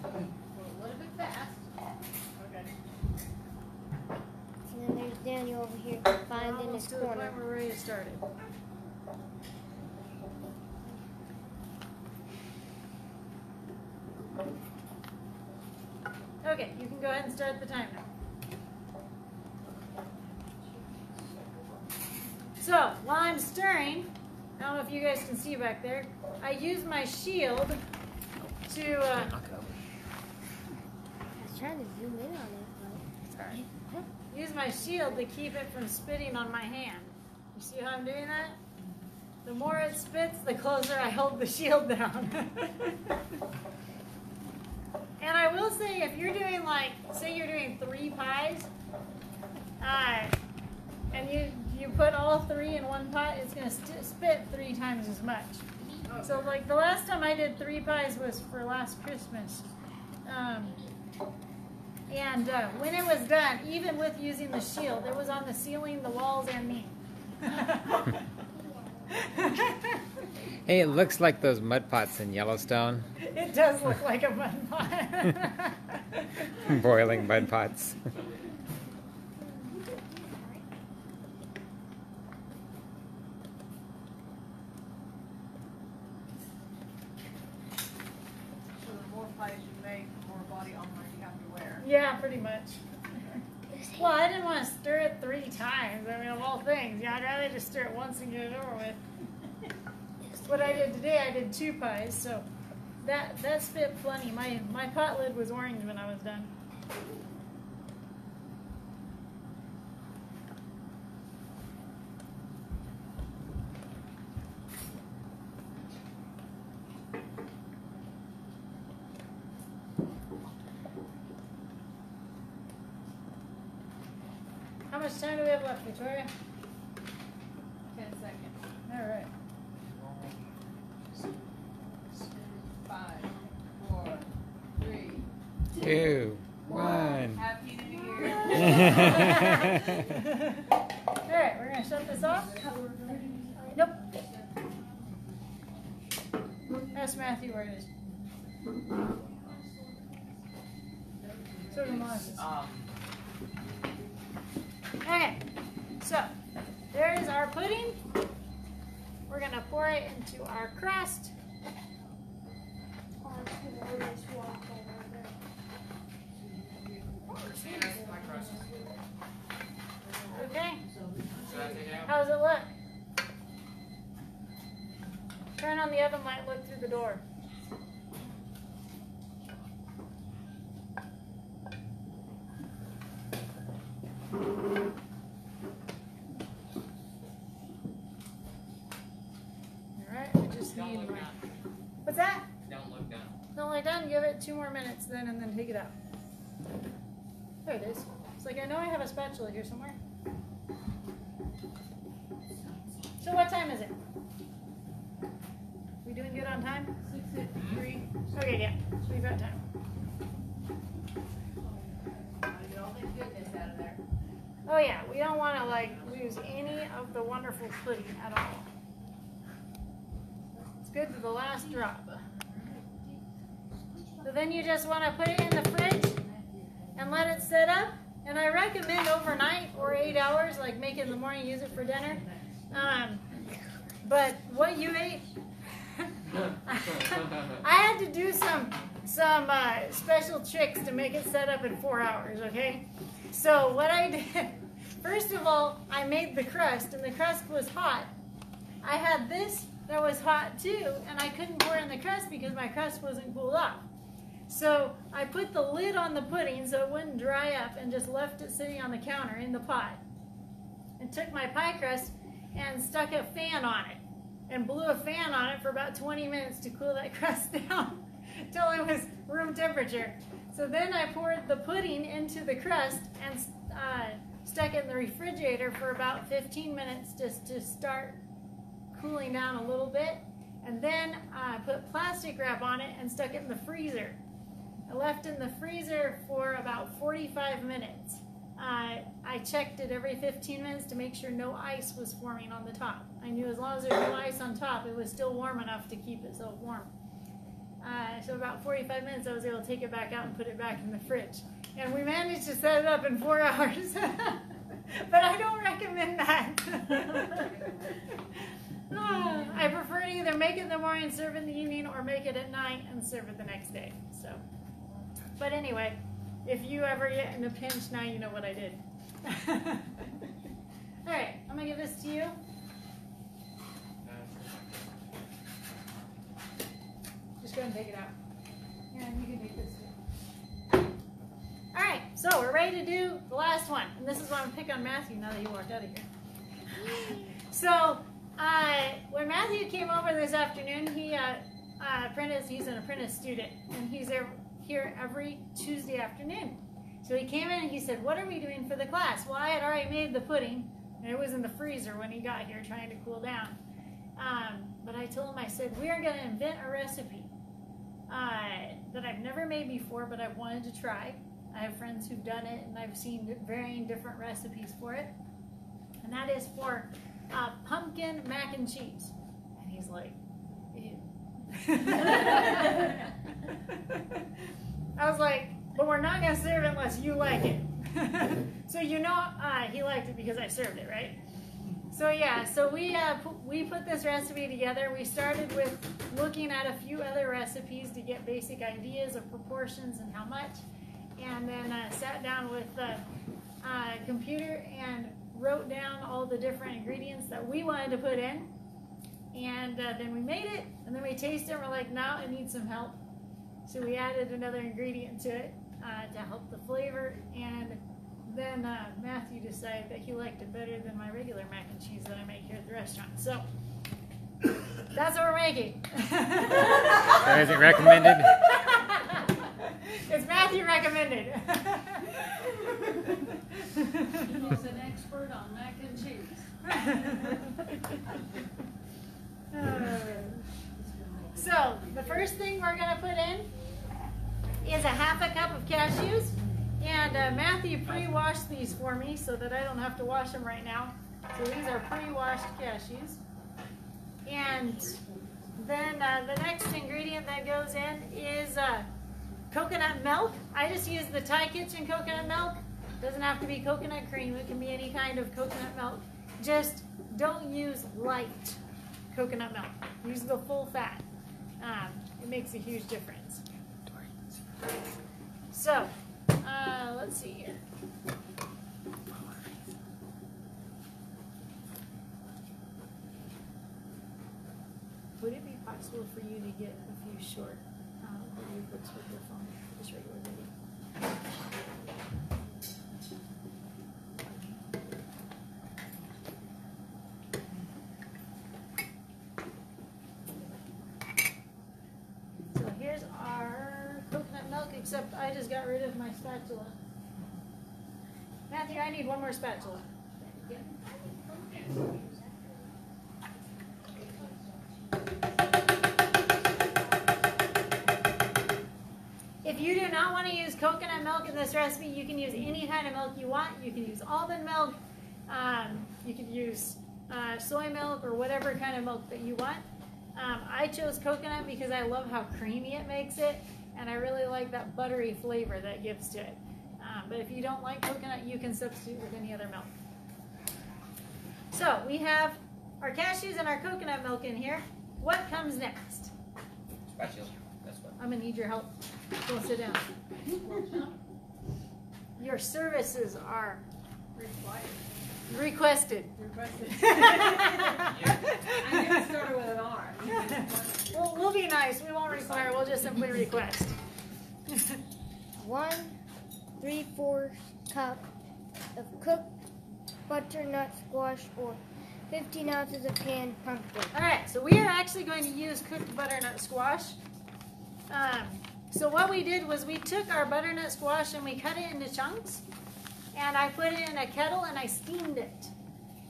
Well, a little bit fast. Okay. And then there's Daniel over here We're finding his almost to the corner. point where we're ready to start it. Okay, you can go ahead and start the timer. So, while I'm stirring, I don't know if you guys can see back there, I use my shield to, uh, I was trying to zoom in on it, sorry, use my shield to keep it from spitting on my hand. You see how I'm doing that? The more it spits, the closer I hold the shield down. (laughs) and I will say, if you're doing like, say you're doing three pies, uh, and you you put all three in one pot, it's gonna st- spit three times as much. So like the last time I did three pies was for last Christmas. Um, and uh, when it was done, even with using the shield, it was on the ceiling, the walls, and me. (laughs) (laughs) Hey, it looks like those mud pots in Yellowstone. (laughs) It does look like a mud pot. (laughs) Boiling mud pots. Yeah, pretty much. Well, I didn't want to stir it three times. I mean, of all things, yeah, I'd rather just stir it once and get it over with what I did today, I did two pies, so that that's fit plenty. My my pot lid was orange when I was done. How much time do we have left, Victoria? Ten seconds. All right. Five, four, three. Two, one. Happy New Year. All right, we're gonna shut this off. Nope. Ask Matthew where it is. So do Moses. Um, Okay, so there is our pudding. We're gonna pour it into our crust. Kristina, that's my crust. Okay, Should I take it out? how does it look? Turn on the oven light, look through the door. Alright, we just Don't need look my. down. What's that? Don't look down. Like done, give it two more minutes then and then take it out. There it is. It's like I know I have a spatula here somewhere. So what time is it? Doing good on time? Six fifty-three. Okay, yeah, we've got time. Oh yeah, we don't want to like lose any of the wonderful pudding at all. It's good to the last drop. So then you just want to put it in the fridge and let it sit up. And I recommend overnight or eight hours, like make it in the morning, use it for dinner. Um, but what you ate, (laughs) I had to do some some uh, special tricks to make it set up in four hours. Okay, so what I did, (laughs) first of all, I made the crust, and the crust was hot. I had this that was hot too, and I couldn't pour in the crust because my crust wasn't cooled off. So I put the lid on the pudding so it wouldn't dry up and just left it sitting on the counter in the pot. And took my pie crust and stuck a fan on it and blew a fan on it for about 20 minutes to cool that (laughs) crust down till it was room temperature. So then I poured the pudding into the crust and uh, stuck it in the refrigerator for about 15 minutes just to start cooling down a little bit. And then I put plastic wrap on it and stuck it in the freezer. I left in the freezer for about 45 minutes. Uh, I checked it every 15 minutes to make sure no ice was forming on the top. I knew as long as there was no ice on top, it was still warm enough to keep it so warm. Uh, so about 45 minutes, I was able to take it back out and put it back in the fridge. And we managed to set it up in four (laughs) hours. but I don't recommend that. Ah, (laughs) I prefer to either make it in the morning, serve in the evening, or make it at night and serve it the next day. So, but anyway, if you ever get in a pinch, now you know what I did. (laughs) All right, I'm gonna give this to you. Just go ahead and take it out. Yeah, you can take this too. All right, so we're ready to do the last one, and this is why I'm pick on Matthew now that he walked out of here. (laughs) So, uh, when Matthew came over this afternoon, he uh, uh, apprentice. He's an apprentice student, and he's there, here every Tuesday afternoon. So he came in and he said, "What are we doing for the class?" Well, I had already made the pudding, and it was in the freezer when he got here, trying to cool down. Um, but I told him, I said, "We are going to invent a recipe uh, that I've never made before, but I've wanted to try. I have friends who've done it, and I've seen varying different recipes for it, and that is for." uh, pumpkin mac and cheese. And he's like. I was like, but we're not going to serve it unless you like it. (laughs) so you know uh, he liked it because I served it, right? So yeah, so we uh, we put this recipe together. We started with looking at a few other recipes to get basic ideas of proportions and how much. and then uh, sat down with the uh, computer and wrote down all the different ingredients that we wanted to put in. And uh, then we made it, and then we tasted it, and we're like, no, it needs some help. So we added another ingredient to it uh, to help the flavor, and then uh, Matthew decided that he liked it better than my regular mac and cheese that I make here at the restaurant. So that's what we're making. So (laughs) is it recommended? (laughs) it's Matthew recommended. He's an expert on mac and cheese. (laughs) (sighs) so the first thing we're gonna put in is a half a cup of cashews. And uh, Matthew pre-washed these for me so that I don't have to wash them right now. So these are pre-washed cashews. And then uh, the next ingredient that goes in is uh, coconut milk. I just use the Thai Kitchen coconut milk. Doesn't have to be coconut cream. It can be any kind of coconut milk. Just don't use light coconut milk. Use the full fat. Um, it makes a huge difference. So, uh, let's see here. Would it be possible for you to get a few short video clips with your phone, just regular video? So here's our coconut milk, except I just got rid of my spatula. Matthew, I need one more spatula. If you do not want to use coconut milk in this recipe, you can use any kind of milk you want. You can use almond milk. Um, you can use uh, soy milk or whatever kind of milk that you want. Um, I chose coconut because I love how creamy it makes it, and I really like that buttery flavor that gives to it. Um, but if you don't like coconut, you can substitute with any other milk. So we have our cashews and our coconut milk in here. What comes next? Spatula. That's what. I'm gonna need your help. Go sit down. Your services are Required. Requested. Requested. I I knew it started with an R. We'll, we'll be nice. We won't require. We'll just simply request. One, three, four cup of cooked butternut squash or 15 ounces of canned pumpkin. All right, so we are actually going to use cooked butternut squash. Um, so what we did was we took our butternut squash and we cut it into chunks, and I put it in a kettle and I steamed it.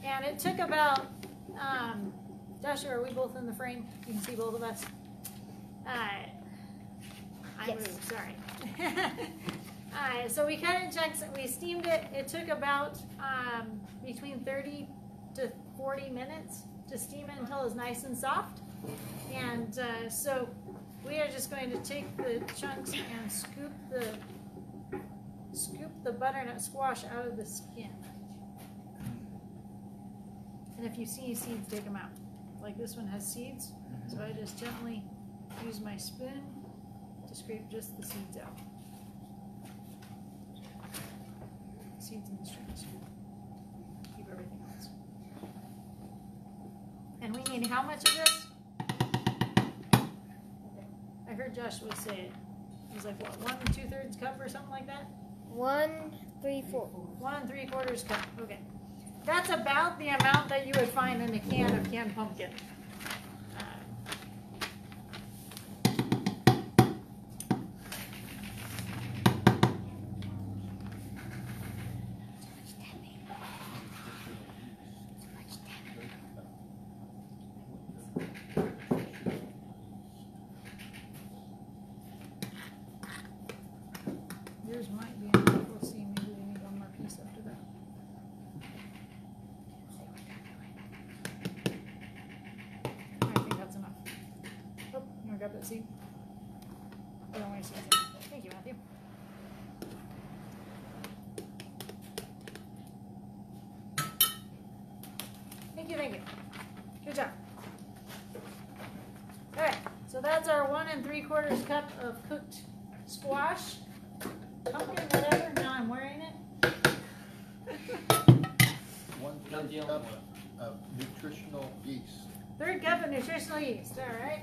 And it took about, um, Joshua, are we both in the frame? You can see both of us. Uh, I Yes. moved, sorry. (laughs) uh, so we cut it in chunks and we steamed it. It took about um, between 30 to 40 minutes to steam it until it's nice and soft. And uh, so we are just going to take the chunks and scoop the scoop the butternut squash out of the skin. And if you see seeds, take them out. Like this one has seeds, so mm-hmm. I just gently use my spoon to scrape just the seeds out. Seeds and the strings. Keep everything else. And we need how much of this? I heard Joshua say it. It was like what, one two thirds cup or something like that? One three fourths. One and three quarters cup. Okay. That's about the amount that you would find in a can of canned pumpkin. Uh, Yours might be enough. We'll see. Maybe we need one more piece after that. I think that's enough. Oh, you wanna grab that seed? I don't want to see it. Thank you, Matthew. Thank you, thank you. Good job. Alright, so that's our one and three quarters cup of cooked squash. pumpkin, whatever. Now I'm wearing it. (laughs) One No third deal. cup of nutritional yeast. Third cup of nutritional yeast. All right.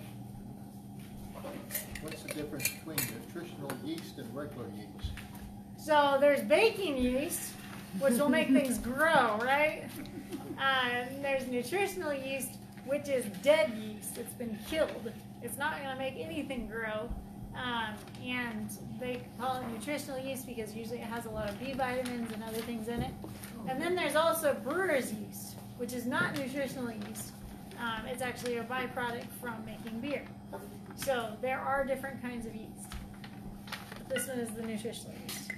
What's the difference between nutritional yeast and regular yeast? So there's baking yeast, which will make things (laughs) grow, right? Uh, and there's nutritional yeast, which is dead yeast. It's been killed. It's not going to make anything grow. Um, and they call it nutritional yeast because usually it has a lot of B vitamins and other things in it. And then there's also brewer's yeast, which is not nutritional yeast. Um, it's actually a byproduct from making beer. So there are different kinds of yeast. This one is the nutritional yeast.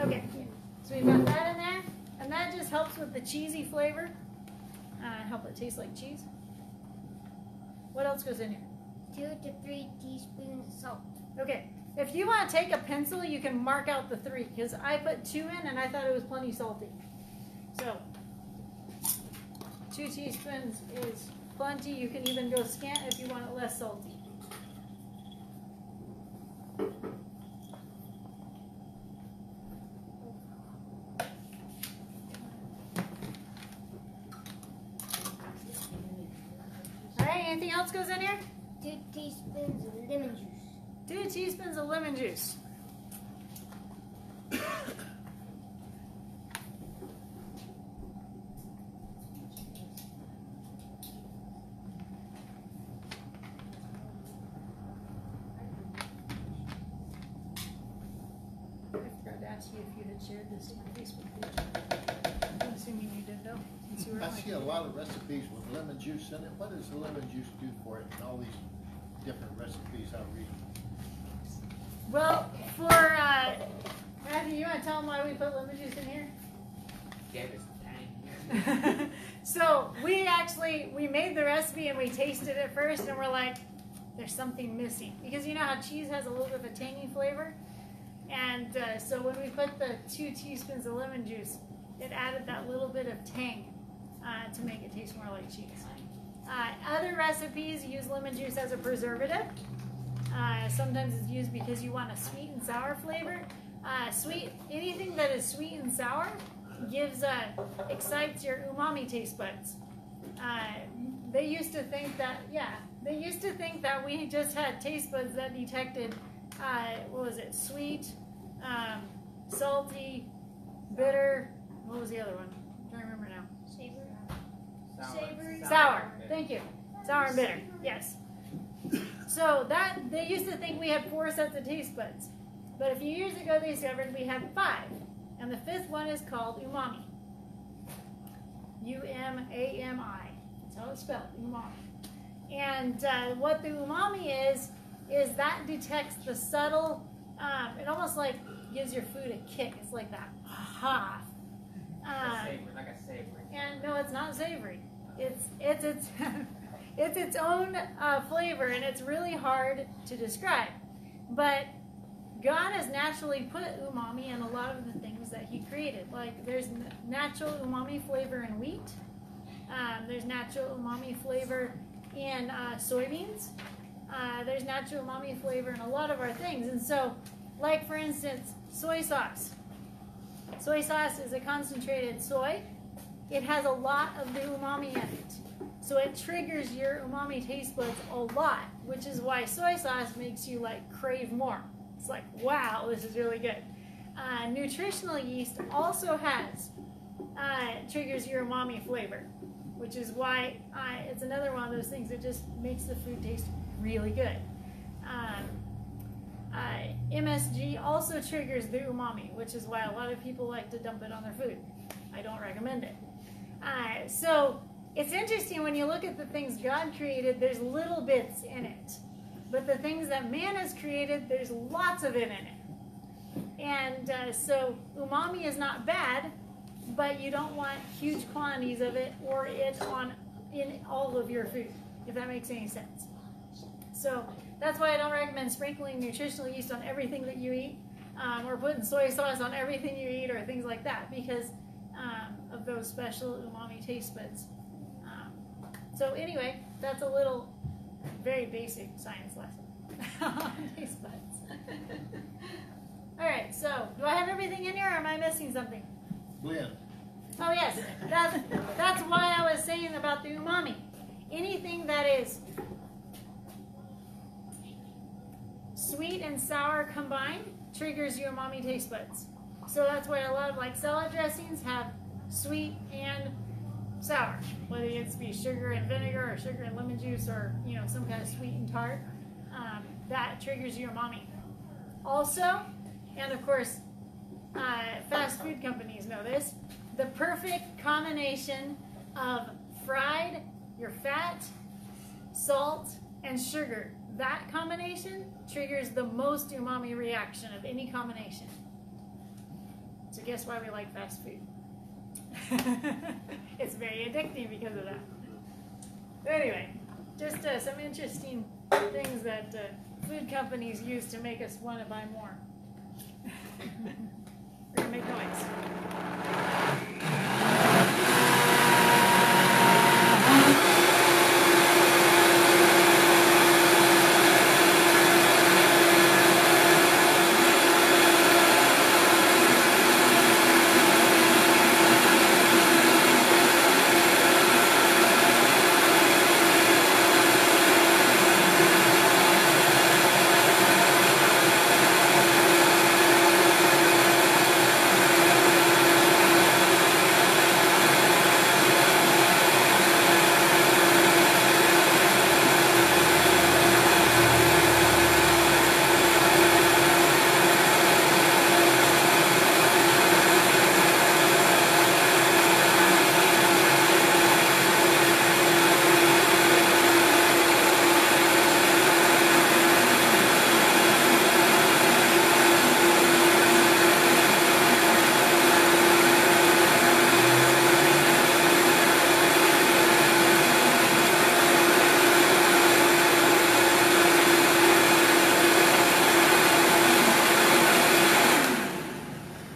Okay, so we've got that in there, and that just helps with the cheesy flavor. Uh, help it taste like cheese. What else goes in here? Two to three teaspoons of salt. Okay, if you want to take a pencil, you can mark out the three because I put two in and I thought it was plenty salty. So, two teaspoons is plenty. You can even go scant if you want it less salty. All right, anything else goes in here? Two teaspoons of lemon juice. Two teaspoons of lemon juice. I forgot to ask you if you had shared this on Facebook page. I'm assuming you did though, since you were I on my see a lot of recipes with lemon juice in it. What does the lemon juice do for it in all these different recipes I read? Well, for, uh, Matthew, you wanna tell them why we put lemon juice in here? Gave us the tang. (laughs) so we actually we made the recipe and we tasted it first and we're like there's something missing because you know how cheese has a little bit of a tangy flavor and uh, so when we put the two teaspoons of lemon juice it added that little bit of tang uh, to make it taste more like cheese uh, other recipes use lemon juice as a preservative uh, sometimes it's used because you want a sweet and sour flavor uh, sweet anything that is sweet and sour gives uh, excites your umami taste buds. Uh, they used to think that yeah, they used to think that we just had taste buds that detected uh, what was it, sweet, um, salty, bitter. What was the other one? I'm trying to remember now. Savory. Sour. Thank you. Sour and bitter. Yes. So that they used to think we had four sets of taste buds, but a few years ago they discovered we had five, and the fifth one is called umami. U M A M I. That's how it's spelled. Umami. And uh, what the umami is is that detects the subtle. Um, it almost like gives your food a kick. It's like that. Aha. Um, savory, like a savory. and no, it's not savory. It's it's it's (laughs) it's its own uh, flavor, and it's really hard to describe. But God has naturally put umami in a lot of the things that He created. Like there's natural umami flavor in wheat. Um, there's natural umami flavor in uh, soybeans. Uh, there's natural umami flavor in a lot of our things. And so, like for instance, soy sauce. Soy sauce is a concentrated soy. It has a lot of the umami in it. So it triggers your umami taste buds a lot, which is why soy sauce makes you like crave more. It's like, wow, this is really good. Uh, nutritional yeast also has uh, triggers your umami flavor, which is why uh, it's another one of those things that just makes the food taste really good. Um, uh, MSG also triggers the umami, which is why a lot of people like to dump it on their food. I don't recommend it. Uh, so it's interesting when you look at the things God created, there's little bits in it. But the things that man has created, there's lots of it in it. And uh, so umami is not bad, but you don't want huge quantities of it or it on in all of your food, if that makes any sense. So that's why I don't recommend sprinkling nutritional yeast on everything that you eat, um, or putting soy sauce on everything you eat, or things like that, because um, of of those special umami taste buds. Um, so anyway, that's a little very basic science lesson (laughs) on taste buds. (laughs) All right, so do I have everything in here or am I missing something? Blend. Oh yes, that's, that's why I was saying about the umami. Anything that is sweet and sour combined triggers your umami taste buds. So that's why a lot of like salad dressings have sweet and sour, whether it's be sugar and vinegar or sugar and lemon juice or you know some kind of sweet and tart. Um, that triggers your umami. Also, and of course, uh, fast food companies know this. The perfect combination of fried, your fat, salt, and sugar. That combination triggers the most umami reaction of any combination. So guess why we like fast food? (laughs) it's very addicting because of that. Anyway, just uh, some interesting things that uh, food companies use to make us want to buy more. (laughs) We're gonna make noise.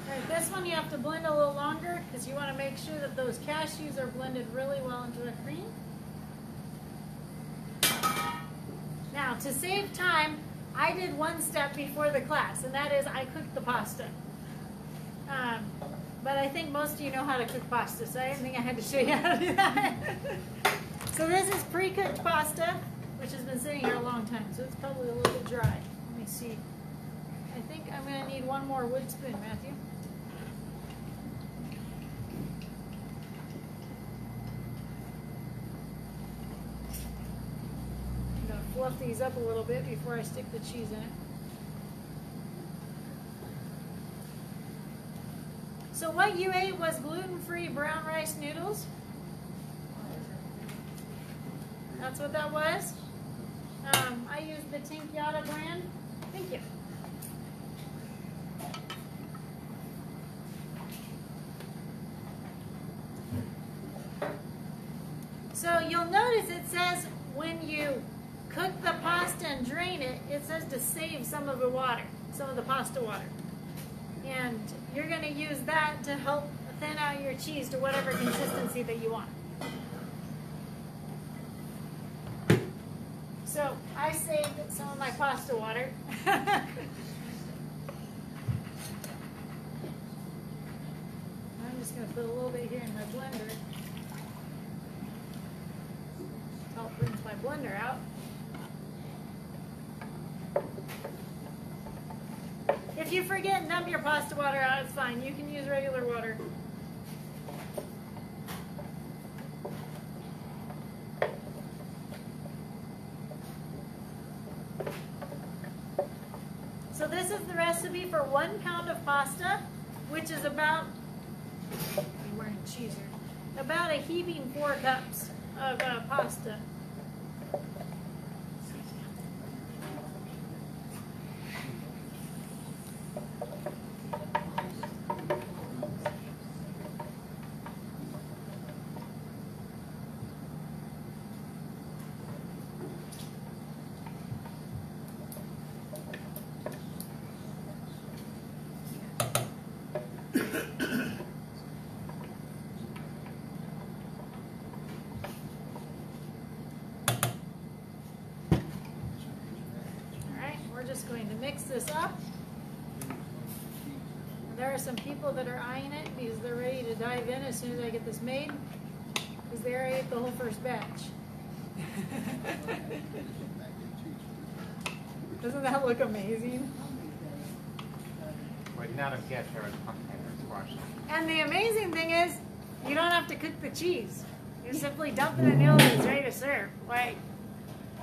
Alright, this one you have to blend a little longer because you want to make sure that those cashews are blended really well into the cream. Now, to save time, I did one step before the class, and that is I cooked the pasta. Um, but I think most of you know how to cook pasta, so I didn't think I had to show you how to do that. so this is pre-cooked pasta, which has been sitting here a long time, so it's probably a little bit dry. Let me see. I think I'm gonna need one more wood spoon, Matthew. I'm gonna fluff these up a little bit before I stick the cheese in it. So what you ate was gluten-free brown rice noodles? That's what that was? Um, I used the Tinkyada brand. Thank you. So you'll notice it says when you cook the pasta and drain it, it says to save some of the water, some of the pasta water. And you're going to use that to help thin out your cheese to whatever consistency that you want. So I saved some of my pasta water. (laughs) I'm just going to put a little bit here in my blender. Help brings my blender out. You forget and dump your pasta water out, it's fine. You can use regular water. So this is the recipe for one pound of pasta, which is about, I'm wearing cheese here, about a heaping four cups of uh, pasta. we're just going to mix this up. There are some people that are eyeing it because they're ready to dive in as soon as I get this made because they already ate the whole first batch. Doesn't that look amazing? Would not have guessed there. And the amazing thing is, you don't have to cook the cheese. You simply dump it in the oven and it's ready to serve. Like,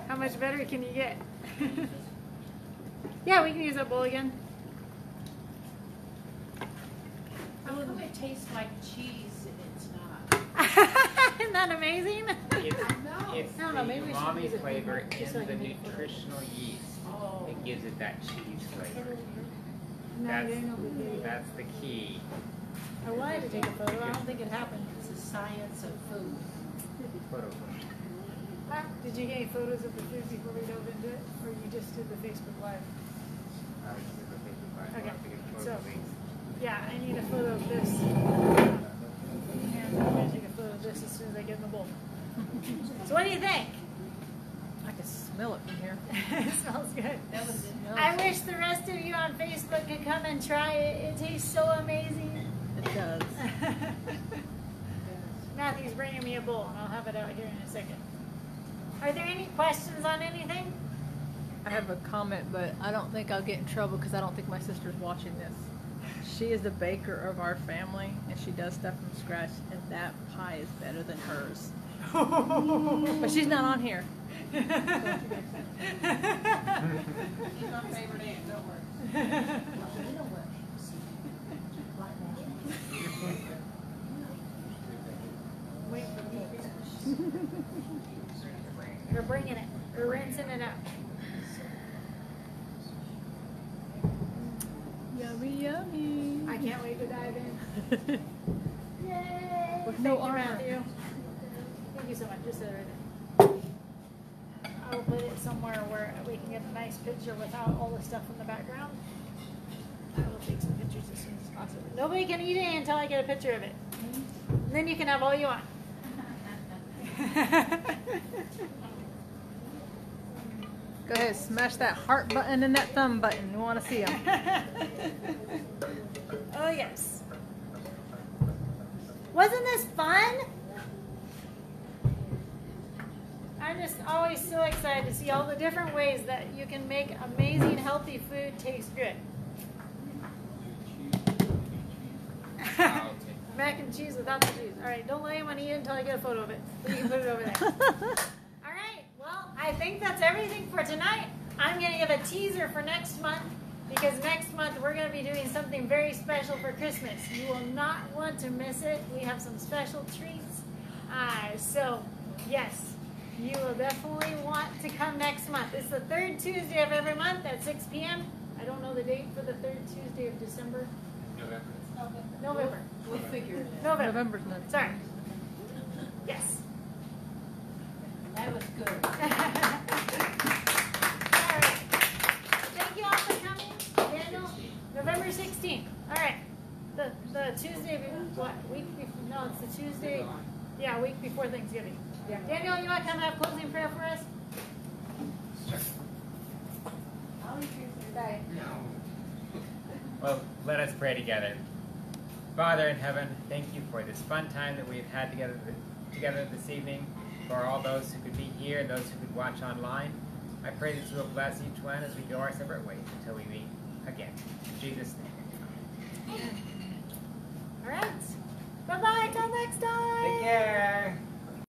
how much better can you get? (laughs) yeah, we can use that bowl again. How come it tastes like cheese and it's not? (laughs) Isn't that amazing? It's, (laughs) know. it's I don't know, the maybe we should umami use it flavor before, just so in the can it. nutritional yeast. Oh. It gives it that cheese flavor. Oh. No, That's, Daniel will do it. that's the key. I wanted to take a photo. I don't think it happened. It's the science of food. Photo. Did you get any photos of the food before we dove into it, or you just did the Facebook Live? I was just looking for my- Okay, to get photos so- of. Yeah, I need a photo of this. And I'm gonna take a photo of this as soon as I get in the bowl. So what do you think? I can smell it from here. (laughs) it smells good. That was it. I wish the rest of you on Facebook could come and try it. It tastes so amazing. It does. (laughs) Matthew's bringing me a bowl, and I'll have it out here in a second. Are there any questions on anything? I have a comment, but I don't think I'll get in trouble because I don't think my sister's watching this. She is the baker of our family, and she does stuff from scratch, and that pie is better than hers. (laughs) But she's not on here. She's my favorite aunt, don't worry. Wait for me. We're bringing it. We're rinsing it out. Yummy, yummy. I can't wait to dive in. (laughs) Yay! With Thank no you. Matthew. Thank you so much. Just set it right there. Put it somewhere where we can get a nice picture without all the stuff in the background. I will take some pictures as soon as possible. Nobody can eat it until I get a picture of it. And then you can have all you want. (laughs) Go ahead, smash that heart button and that thumb button. We want to see them. (laughs) oh yes. Wasn't this fun? I'm just always so excited to see all the different ways that you can make amazing healthy food taste good. (laughs) Mac and cheese without the cheese. All right, don't let anyone eat it until I get a photo of it. You can put it over there. (laughs) All right, well, I think that's everything for tonight. I'm going to give a teaser for next month because next month we're going to be doing something very special for Christmas. You will not want to miss it. We have some special treats. Uh, so, yes, you will definitely want to come next month. It's the third Tuesday of every month at 6 p.m. I don't know the date for the third Tuesday of December. November. November. We'll figure it out. November. November's not. Sorry. Yes. That was good. (laughs) all right. Thank you all for coming. Daniel, November 16th. All right. The the Tuesday, be- what, week before? No, it's the Tuesday. Yeah, week before Thanksgiving. Yeah. Daniel, you want to come have closing prayer for us? No. well, let us pray together. Father in heaven, thank you for this fun time that we've had together, together this evening, for all those who could be here and those who could watch online. I pray that you will bless each one as we go our separate ways until we meet again. In Jesus' name. All right. Bye-bye, till next time. Take care.